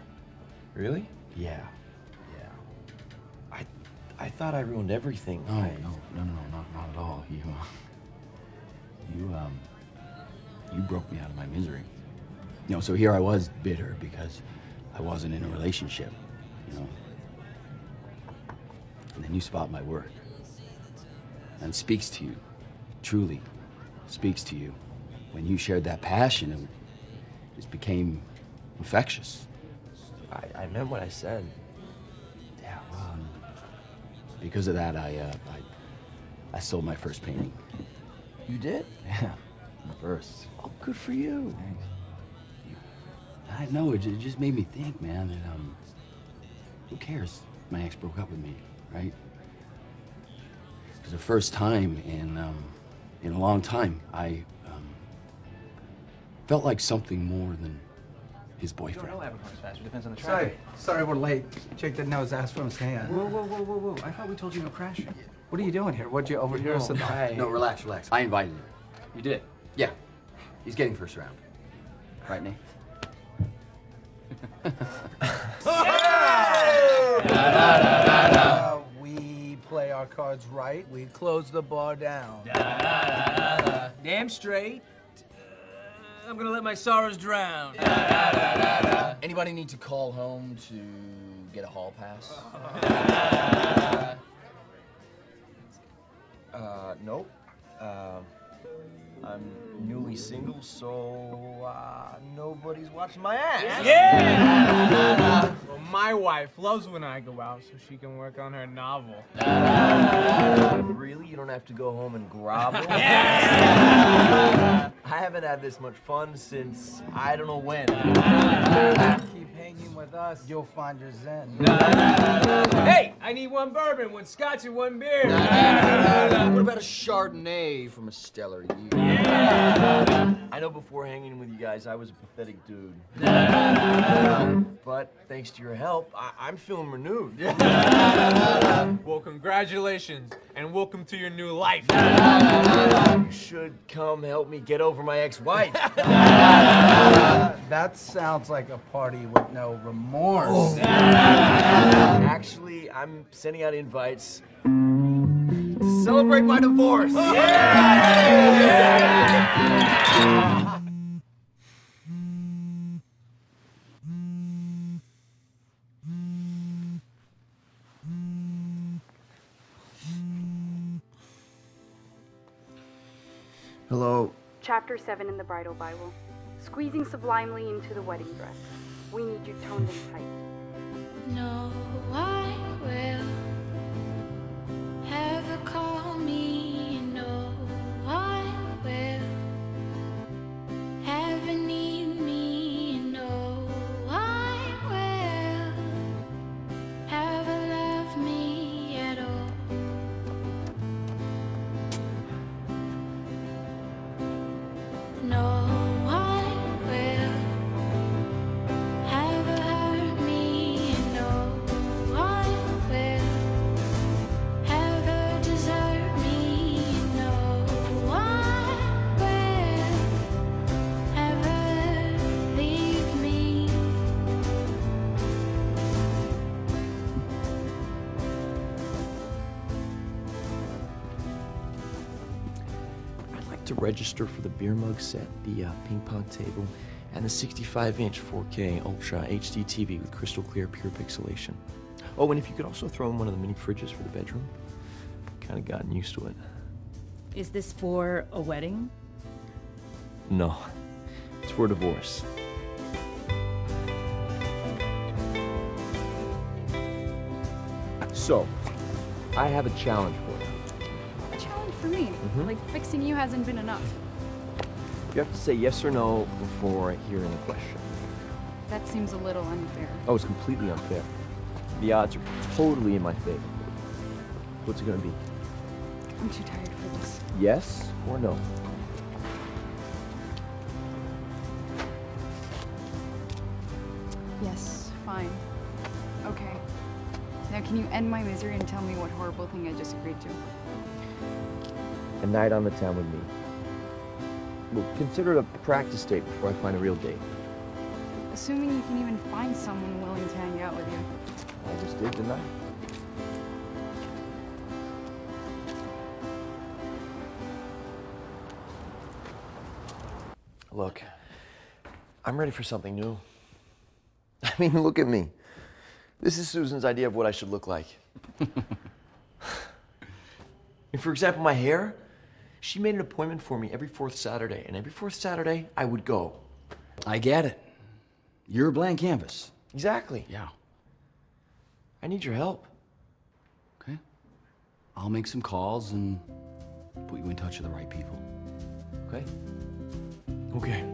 Really? Yeah. Yeah. I, I thought I ruined everything. No, I, no, no, no, no, not, not at all. You, uh, you, um, you broke me out of my misery. You know, so here I was bitter because I wasn't in a relationship, you know. And then you spot my work. And speaks to you, truly speaks to you. When you shared that passion, it just became infectious. I, I meant what I said. Yeah, well, um, because of that, I, uh, I, I sold my first painting. You did? Yeah, my first. Oh, good for you. I know, it, it just made me think, man, that, um, who cares? My ex broke up with me, right? It was the first time in, um, in a long time I, felt like something more than his boyfriend. comes faster. Depends on the Sorry, sorry we're late. Jake didn't know his ass from his hand. Whoa, whoa, whoa, whoa, whoa! I thought we told you no crashing. What are you doing here? What'd you overhear us about? No, relax, relax. I invited him. You did. Yeah, he's getting first round. Right, Nate? (laughs) Uh, we play our cards right. We close the bar down. Damn straight. I'm gonna let my sorrows drown. Anybody need to call home to get a hall pass? Uh, nope. Uh, I'm newly single, so uh, nobody's watching my ass. Yeah! well, my wife loves when I go out so she can work on her novel. Really? You don't have to go home and grovel? (laughs) yeah! (laughs) I haven't had this much fun since I don't know when. Keep hanging with us, you'll find your zen. (laughs) Hey, I need one bourbon, one scotch, and one beer. What about a Chardonnay from a stellar year? I know before hanging with you guys, I was a pathetic dude. Um, but thanks to your help, I- I'm feeling renewed. (laughs) well, congratulations, and welcome to your new life. You should come help me get over my ex-wife. (laughs) That sounds like a party with no remorse. Actually, I'm sending out invites to celebrate my divorce. Hello. Chapter 7 in the Bridal Bible. Squeezing sublimely into the wedding dress. We need you toned and tight. No, I will register for the beer mug set, the uh, ping pong table, and the 65-inch 4K Ultra HD TV with crystal clear pure pixelation. Oh, and if you could also throw in one of the mini fridges for the bedroom. Kind of gotten used to it. Is this for a wedding? No, it's for a divorce. So, I have a challenge for you. For me. Mhm. Like fixing you hasn't been enough. You have to say yes or no before hearing the question. That seems a little unfair. Oh, it's completely unfair. The odds are totally in my favor. What's it gonna be? I'm too tired for this. Yes or no? Yes, fine. Okay. Now can you end my misery and tell me what horrible thing I just agreed to? A night on the town with me. Well, consider it a practice date before I find a real date. Assuming you can even find someone willing to hang out with you. I just did, didn't I? Look, I'm ready for something new. (laughs) I mean, look at me. This is Susan's idea of what I should look like. (laughs) For example, my hair, she made an appointment for me every fourth Saturday, and every fourth Saturday I would go. I get it. You're a blank canvas. Exactly. Yeah. I need your help. Okay. I'll make some calls and put you in touch with the right people. Okay? Okay.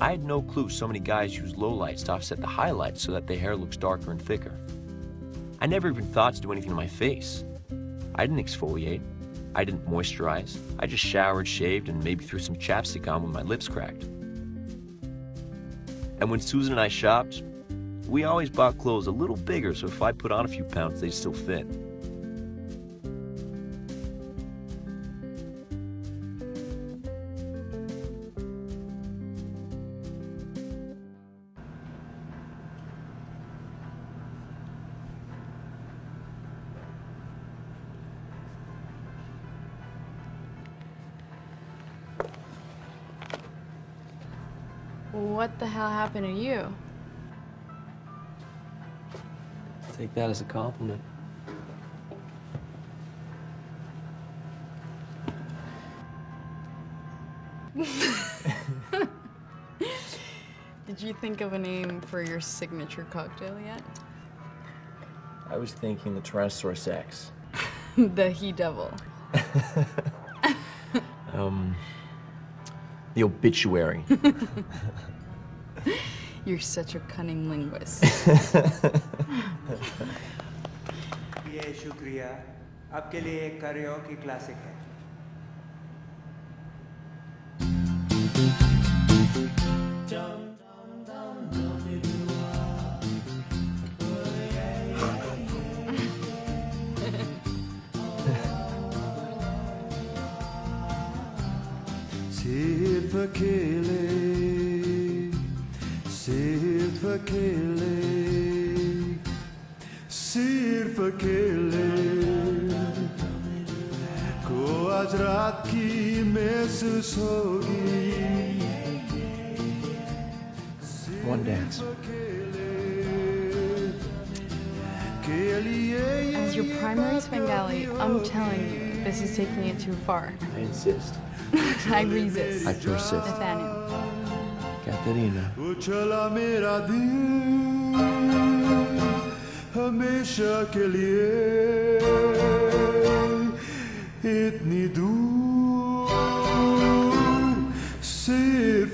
I had no clue so many guys use lowlights to offset the highlights so that their hair looks darker and thicker. I never even thought to do anything to my face. I didn't exfoliate. I didn't moisturize. I just showered, shaved, and maybe threw some chapstick on when my lips cracked. And when Susan and I shopped, we always bought clothes a little bigger so if I put on a few pounds, they'd still fit. hell happened to you? Take that as a compliment. (laughs) Did you think of a name for your signature cocktail yet? I was thinking the Tyrannosaurus X. (laughs) the He Devil. (laughs) um, the obituary. You're such a cunning linguist. (laughs) (laughs) ये शुक्रिया आपके लिए एक करियोकी classic है सिर्फ अकेले सिर्फ One dance. के लिए As your primary Svengali, I'm telling you, this is taking it too far. I insist. (laughs) I resist. I persist. Nathaniel. Katerina. वो चला मेरा दिल हमेशा के लिए इतनी दूर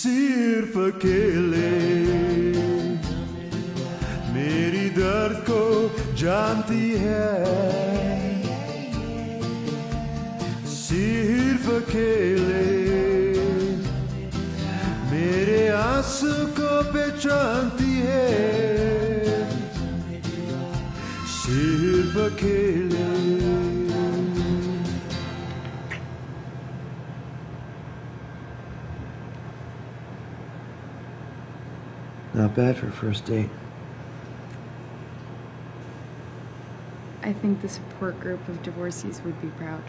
सिर्फ अकेले मेरी दर्द को जानती है सिर्फ अकेले मेरे आंसू को पहचानती है सिर्फ अकेले Not bad for a first date. I think the support group of divorcees would be proud.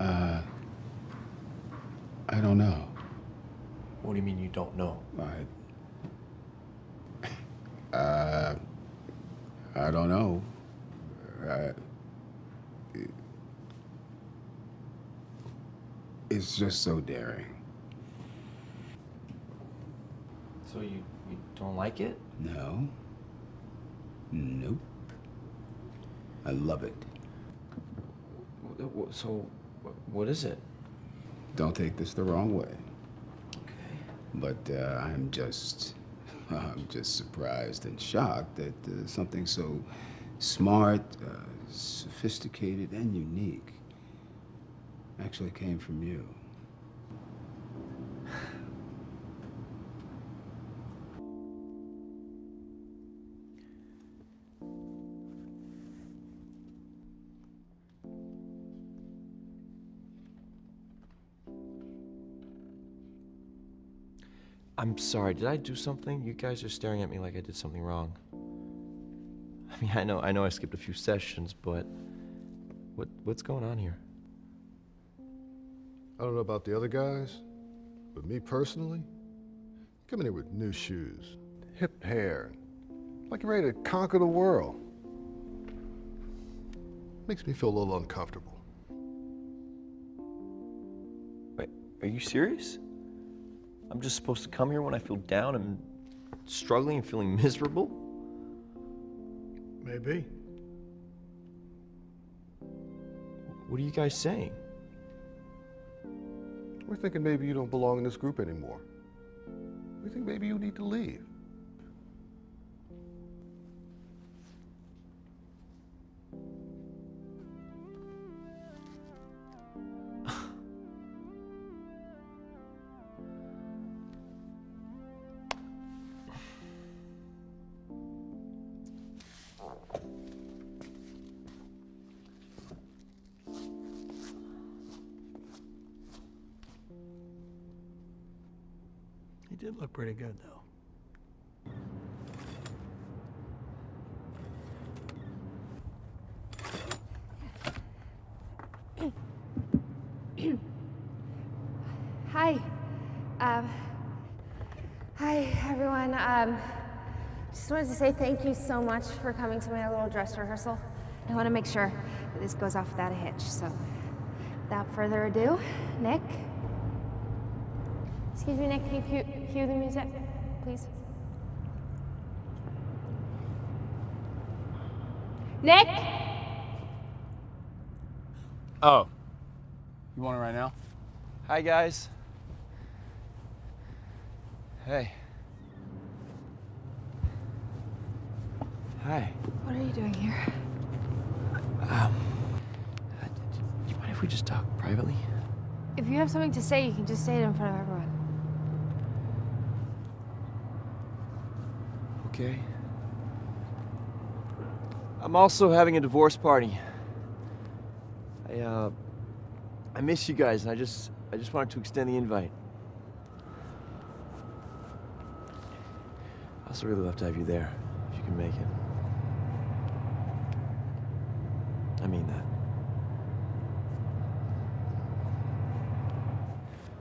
Uh, I don't know. What do you mean you don't know? I. Uh, I don't know. I, it's just so daring. So you, you don't like it? No. Nope. I love it. So, what is it? Don't take this the wrong way. Okay. But uh, I'm just, (laughs) I'm just surprised and shocked that uh, something so smart, uh, sophisticated, and unique actually came from you. I'm sorry, did I do something? You guys are staring at me like I did something wrong. I mean, I know, I know I skipped a few sessions, but what, what's going on here? I don't know about the other guys, but me personally, coming here with new shoes, hip hair, like you're ready to conquer the world. Makes me feel a little uncomfortable. Wait, are you serious? I'm just supposed to come here when I feel down and struggling and feeling miserable? Maybe. What are you guys saying? We're thinking maybe you don't belong in this group anymore. We think maybe you need to leave. Pretty good, though. Hi. Um, hi, everyone. Um, just wanted to say thank you so much for coming to my little dress rehearsal. I want to make sure that this goes off without a hitch. So, without further ado, Nick. Excuse me, Nick. Can you cue, cue the music, please? Nick. Oh. You want it right now? Hi, guys. Hey. Hi. What are you doing here? Um, uh, do you mind if we just talk privately? If you have something to say, you can just say it in front of everyone. Okay. I'm also having a divorce party. I, uh, I miss you guys, and I just, I just wanted to extend the invite. I also really love to have you there, if you can make it. I mean that.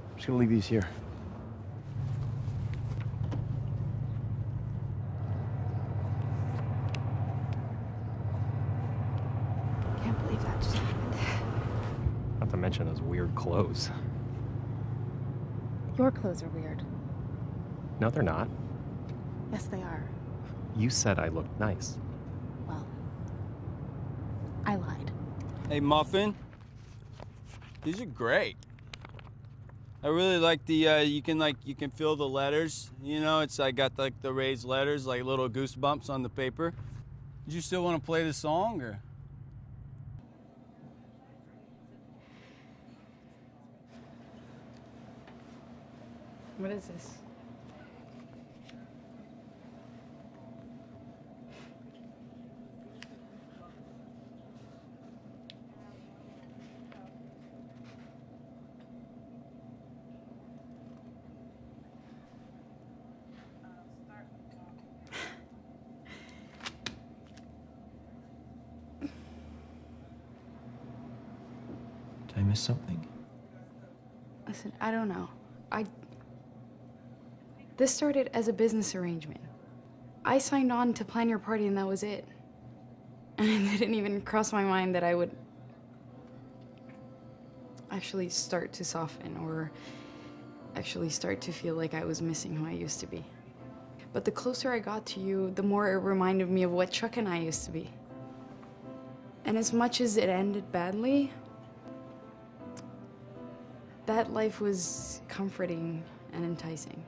I'm just gonna leave these here. Can't believe that just happened. Not to mention those weird clothes. Your clothes are weird. No, they're not. Yes, they are. You said I looked nice. Well, I lied. Hey, Muffin. These are great. I really like the uh, you can like you can feel the letters. You know, it's I got like the raised letters, like little goosebumps on the paper. Did you still want to play the song or? What is this? Did I miss something? Listen, I don't know. This started as a business arrangement. I signed on to plan your party and that was it. (laughs) And it didn't even cross my mind that I would actually start to soften or actually start to feel like I was missing who I used to be. But the closer I got to you, the more it reminded me of what Chuck and I used to be. And as much as it ended badly, that life was comforting and enticing.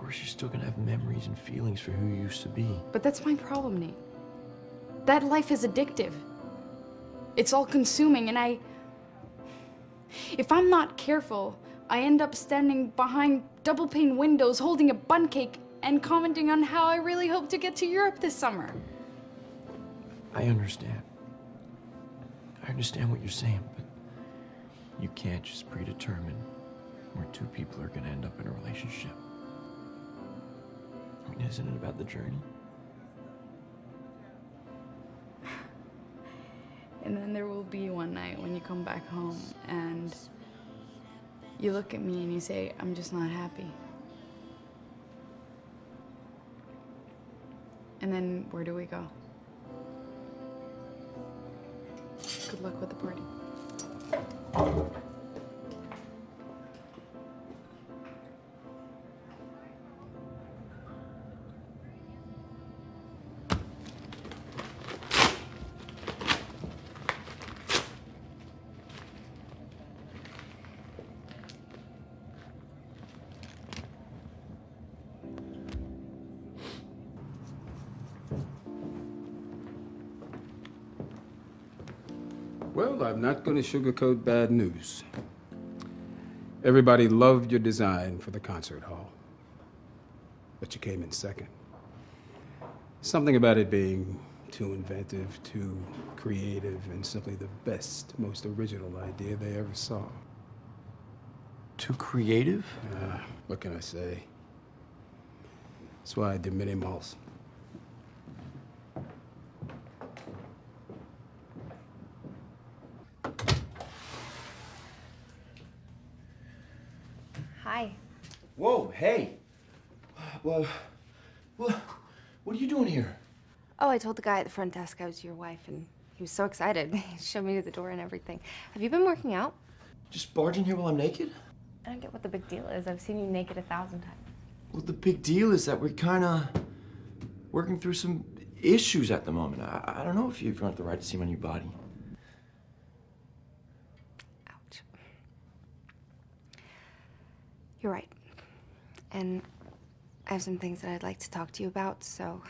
Of course, you're still gonna have memories and feelings for who you used to be. But that's my problem, Nate. That life is addictive. It's all consuming, and I. If I'm not careful, I end up standing behind double pane windows holding a Bundt cake and commenting on how I really hope to get to Europe this summer. I understand. I understand what you're saying, but you can't just predetermine where two people are gonna end up in a relationship. Isn't it about the journey? (sighs) And then there will be one night when you come back home and you look at me and you say, I'm just not happy. And then where do we go? Good luck with the party. Well, I'm not going to sugarcoat bad news. Everybody loved your design for the concert hall, but you came in second. Something about it being too inventive, too creative, and simply the best, most original idea they ever saw. Too creative? Uh, What can I say? That's why I did mini malls. Hi. Whoa, hey. Well, well, what are you doing here? Oh, I told the guy at the front desk I was your wife, and he was so excited. (laughs) He showed me to the door and everything. Have you been working out? Just barging here while I'm naked? I don't get what the big deal is. I've seen you naked a thousand times. Well, the big deal is that we're kind of working through some issues at the moment. I, I don't know if you've got the right to see my new body. Ouch. You're right. And I have some things that I'd like to talk to you about, so.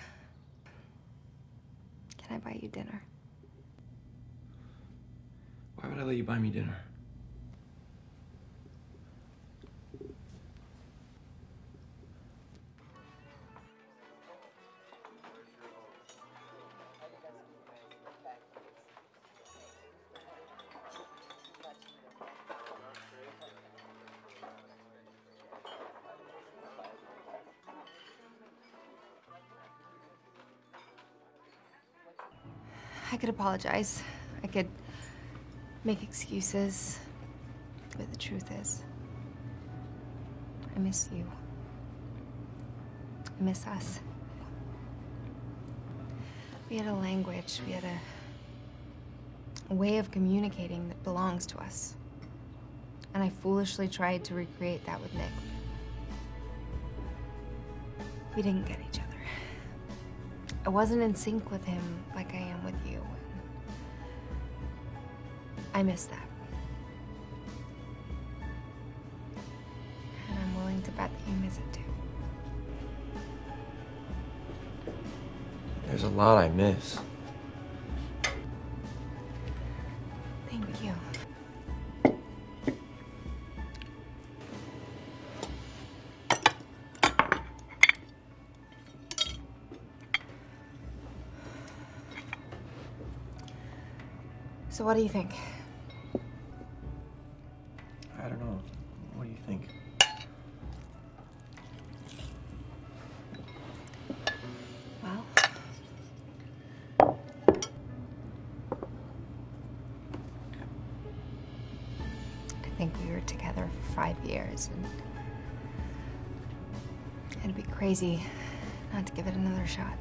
Can I buy you dinner? Why would I let you buy me dinner? Apologize. I could make excuses. But the truth is, I miss you. I miss us. We had a language, we had a, a way of communicating that belongs to us. And I foolishly tried to recreate that with Nick. We didn't get each other. I wasn't in sync with him like I am with you. I miss that. And I'm willing to bet that you miss it too. There's a lot I miss. Thank you. So what do you think? And it'd be crazy not to give it another shot.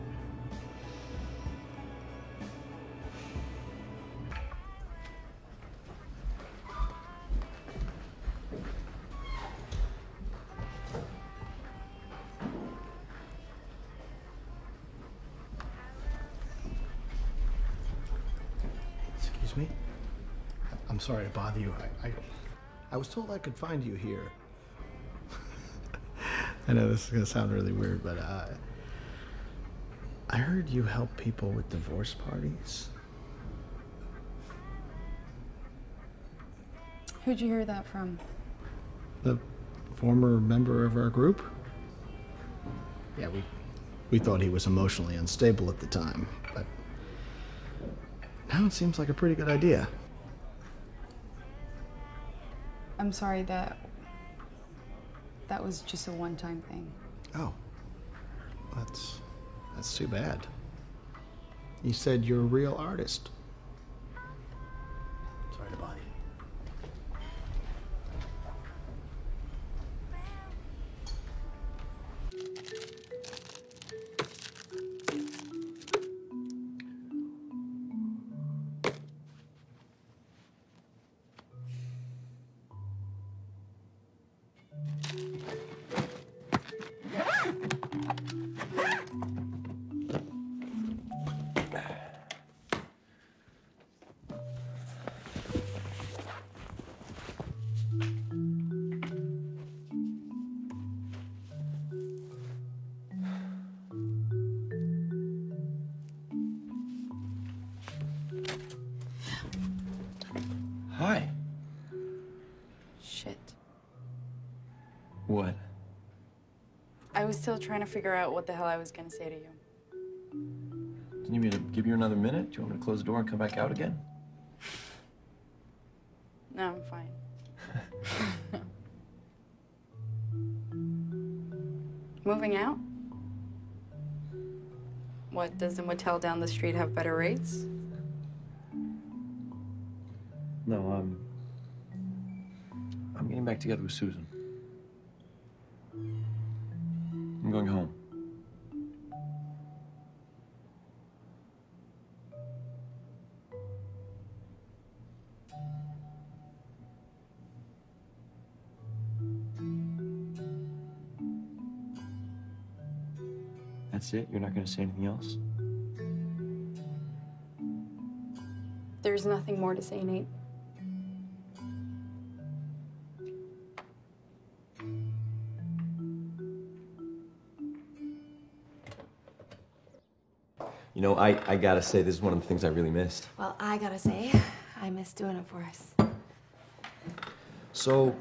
Excuse me? I'm sorry to bother you. I, I, I was told I could find you here. I know this is going to sound really weird, but uh, I heard you help people with divorce parties. Who'd you hear that from? The former member of our group? Yeah, we, we thought he was emotionally unstable at the time, but now it seems like a pretty good idea. I'm sorry that that was just a one-time thing. Oh, that's that's too bad. You said you're a real artist. Trying to figure out what the hell I was gonna say to you. Do you need me to give you another minute? Do you want me to close the door and come back out again? No, I'm fine. (laughs) Moving out? What, does the motel down the street have better rates? No, I'm. I'm getting back together with Susan. I'm going home. That's it? You're not gonna say anything else? There's nothing more to say, Nate. You know, I, I gotta say, this is one of the things I really missed. Well, I gotta say, I miss doing it for us. So,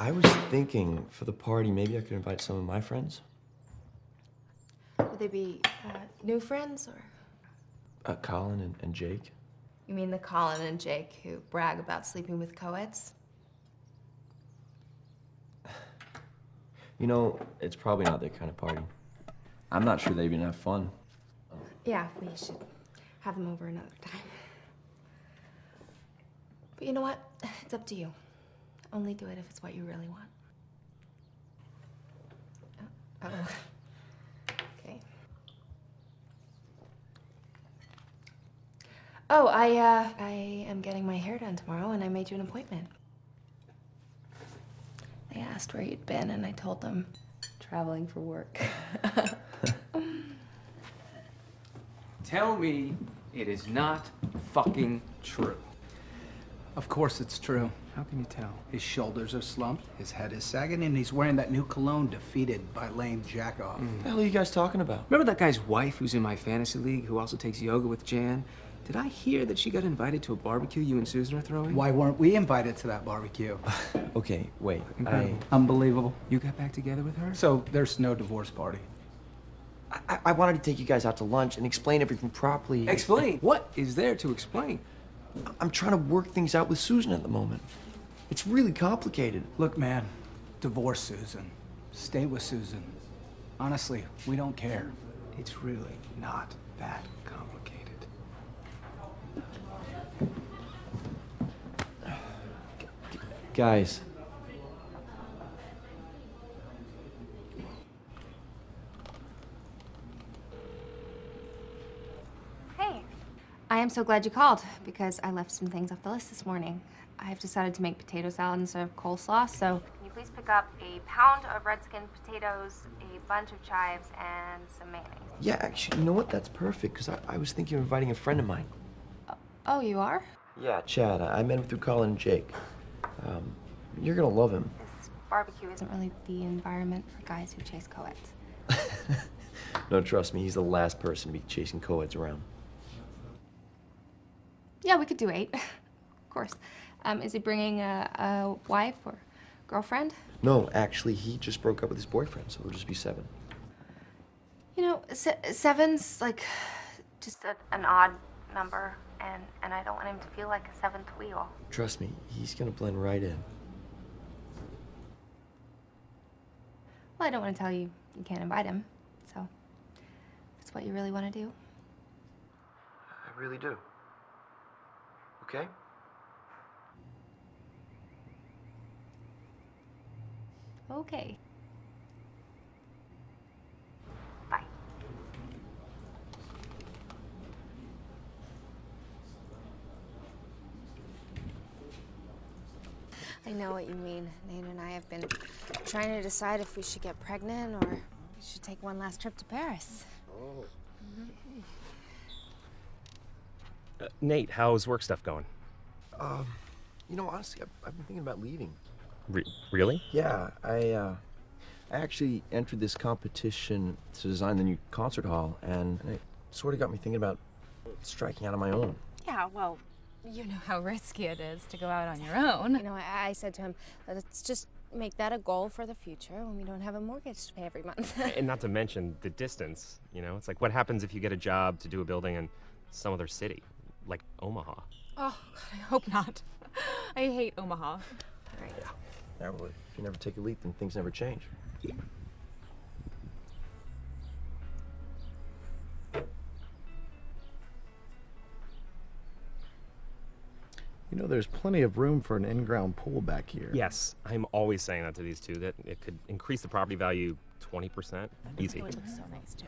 I was thinking for the party, maybe I could invite some of my friends. Would they be uh, new friends or? Uh, Colin and, and Jake. You mean the Colin and Jake who brag about sleeping with co-eds? (sighs) You know, it's probably not their kind of party. I'm not sure they'd even have fun. Yeah, we should have them over another time. But you know what? It's up to you. Only do it if it's what you really want. Oh. oh. Okay. Oh, I, uh, I am getting my hair done tomorrow and I made you an appointment. They asked where you'd been and I told them traveling for work. (laughs) Tell me it is not fucking true. Of course it's true. How can you tell? His shoulders are slumped, his head is sagging, and he's wearing that new cologne defeated by lame jackoff. What mm. the hell are you guys talking about? Remember that guy's wife who's in my fantasy league who also takes yoga with Jan? Did I hear that she got invited to a barbecue you and Susan are throwing? Why weren't we invited to that barbecue? (laughs) Okay, wait. Incredible. Unbelievable. You got back together with her? So there's no divorce party. I, I wanted to take you guys out to lunch and explain everything properly. Explain. What is there to explain? I'm trying to work things out with Susan at the moment. It's really complicated. Look, man, divorce Susan. Stay with Susan. Honestly, we don't care. It's really not that complicated. Guys, Hey. I am so glad you called because I left some things off the list this morning. I've decided to make potato salad instead of coleslaw, so can you please pick up a pound of red skin potatoes, a bunch of chives, and some mayonnaise? yeah, actually, you know what? That's perfect because I, I was thinking of inviting a friend of mine. Oh, you are? Yeah, Chad. I I met him through Colin and Jake. Um, you're gonna love him. This barbecue isn't really the environment for guys who chase co-eds. (laughs) No, trust me, he's the last person to be chasing co-eds around. Yeah, we could do eight. (laughs) of course. Um, is he bringing a, a wife or girlfriend? No, actually, he just broke up with his boyfriend, so it'll just be seven. You know, se- seven's like just a, an odd number, and, and I don't want him to feel like a seventh wheel. Trust me, he's gonna blend right in. Well, I don't want to tell you you can't invite him, so if it's what you really want to do. I really do. Okay? Okay. Bye. I know what you mean. Nate and I have been trying to decide if we should get pregnant or we should take one last trip to Paris. Oh. Uh, Nate, how's work stuff going? Um, you know, honestly, I've, I've been thinking about leaving. Re- really? Yeah, I, uh, I actually entered this competition to design the new concert hall, and it sort of got me thinking about striking out on my own. Yeah, well, you know how (laughs) risky it is to go out on your own. You know, I, I said to him, let's just make that a goal for the future when we don't have a mortgage to pay every month. and not to mention the distance. You know, it's like what happens if you get a job to do a building in some other city, like Omaha. Oh, God, I hope not. (laughs) I hate Omaha. Yeah. Yeah, well, if you never take a leap, then things never change. You know, there's plenty of room for an in-ground pool back here. Yes, I'm always saying that to these two, that it could increase the property value 20%. Easy. It would look so nice, too.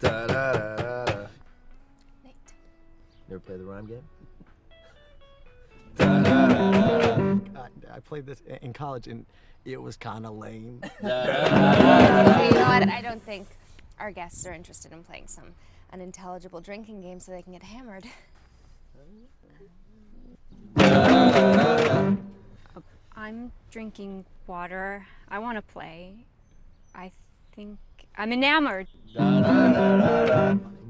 Da, da, da, da, da. Never play the rhyme game? I, I played this in college and it was kind of lame. Okay, you know what? I don't think our guests are interested in playing some unintelligible drinking game so they can get hammered. I'm drinking water. I want to play. I think I'm enamored.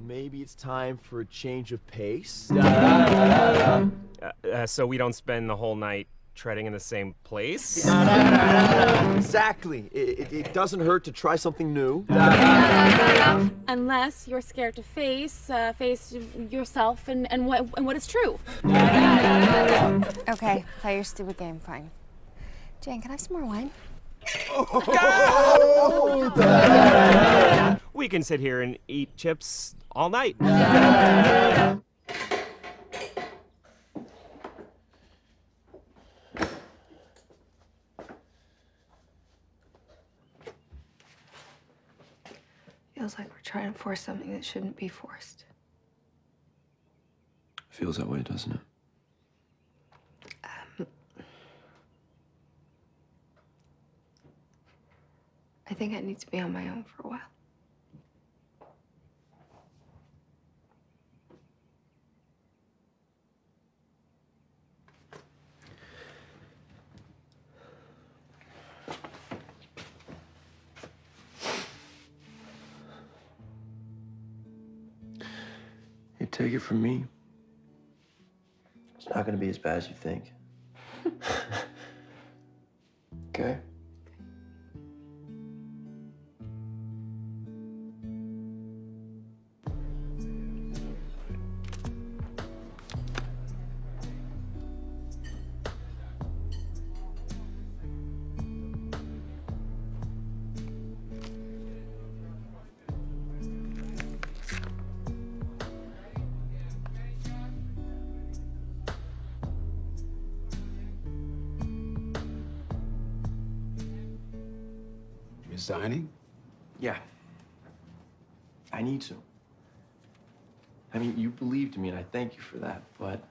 Maybe it's time for a change of pace. (laughs) Uh, uh, so we don't spend the whole night treading in the same place. exactly. It, it, it doesn't hurt to try something new. Unless you're scared to face uh, face yourself and, and what and what is true. Okay, play your stupid game. Fine. Jane, can I have some more wine? We can sit here and eat chips all night. Feels like we're trying to force something that shouldn't be forced. Feels that way, doesn't it? I think I need to be on my own for a while. You take it from me. It's not gonna be as bad as you think. (laughs) okay? Thank you for that, but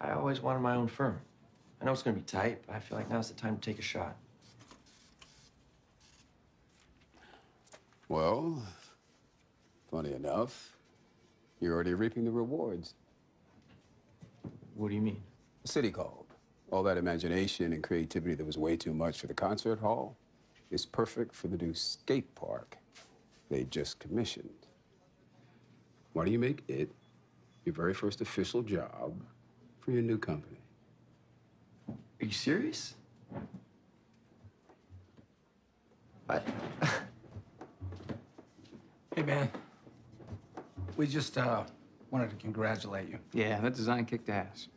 I always wanted my own firm. I know it's gonna be tight, but I feel like now's the time to take a shot. Well, funny enough, you're already reaping the rewards. What do you mean? The city called. All that imagination and creativity that was way too much for the concert hall is perfect for the new skate park they just commissioned. Why do you make it your very first official job for your new company? Are you serious? I... (laughs) Hey, man. We just uh, wanted to congratulate you. Yeah, that design kicked ass.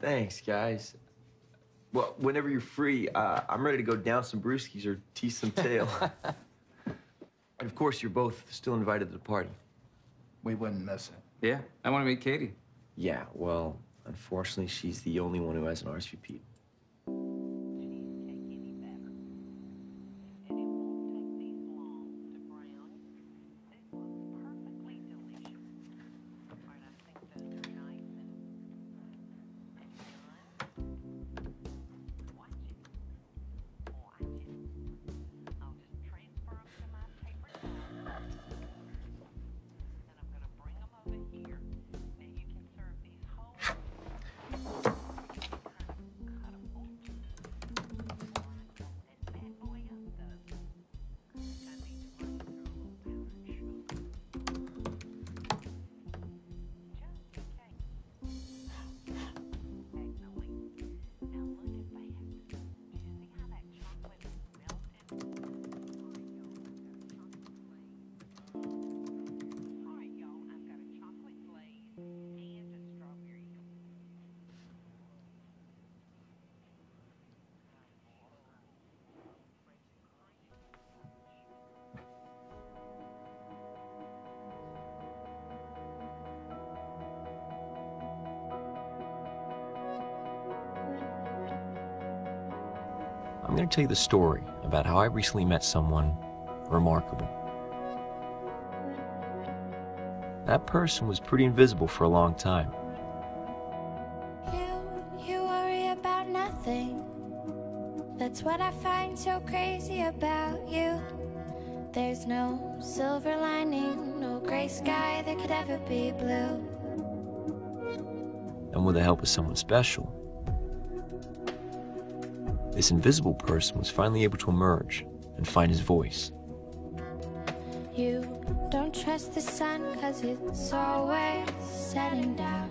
Thanks, guys. Well, whenever you're free, uh, I'm ready to go down some brewskis or tease some tail. (laughs) and of course, you're both still invited to the party. We wouldn't miss it. Yeah, I want to meet Katie. Yeah, well, unfortunately, she's the only one who has an RSVP. Tell you the story about how I recently met someone remarkable. That person was pretty invisible for a long time. You worry about nothing. That's what I find so crazy about you. There's no silver lining, no gray sky that could ever be blue. And with the help of someone special, this invisible person was finally able to emerge and find his voice. You don't trust the sun, cause it's always setting down.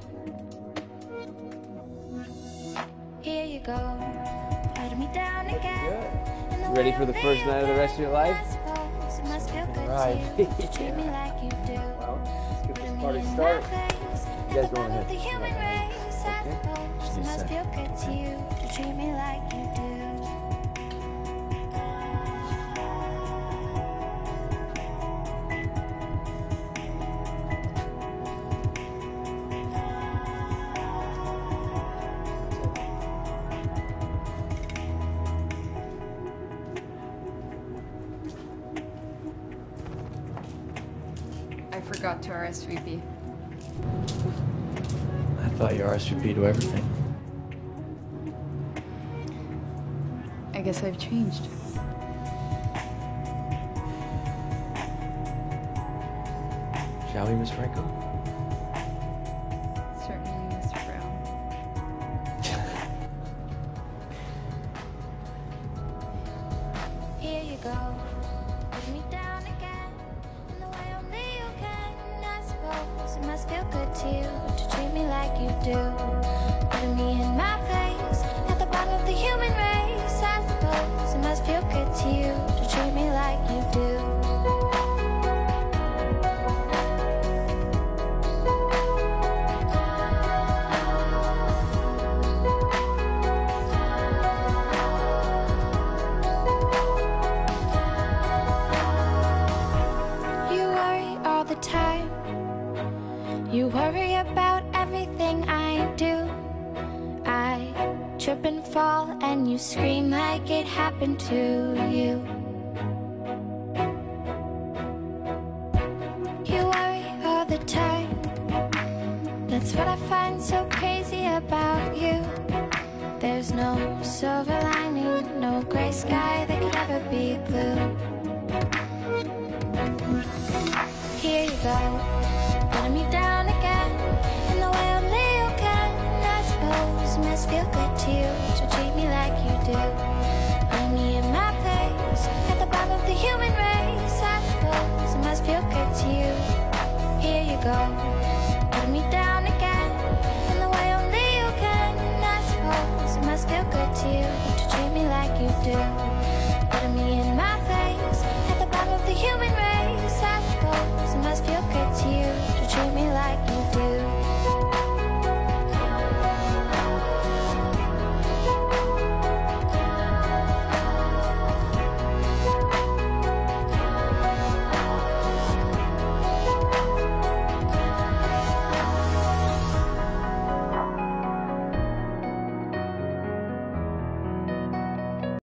Here you go, letting me down again. Ready for the first night of the rest of your life? It must feel good Right. to you to treat me like you do. Let's get this party started. You guys going ahead. The human race, I suppose. Just It a must sec. feel good to you to treat me like you do. Forgot to RSVP. I thought you RSVP to everything. I guess I've changed. Shall we, Miss Franco?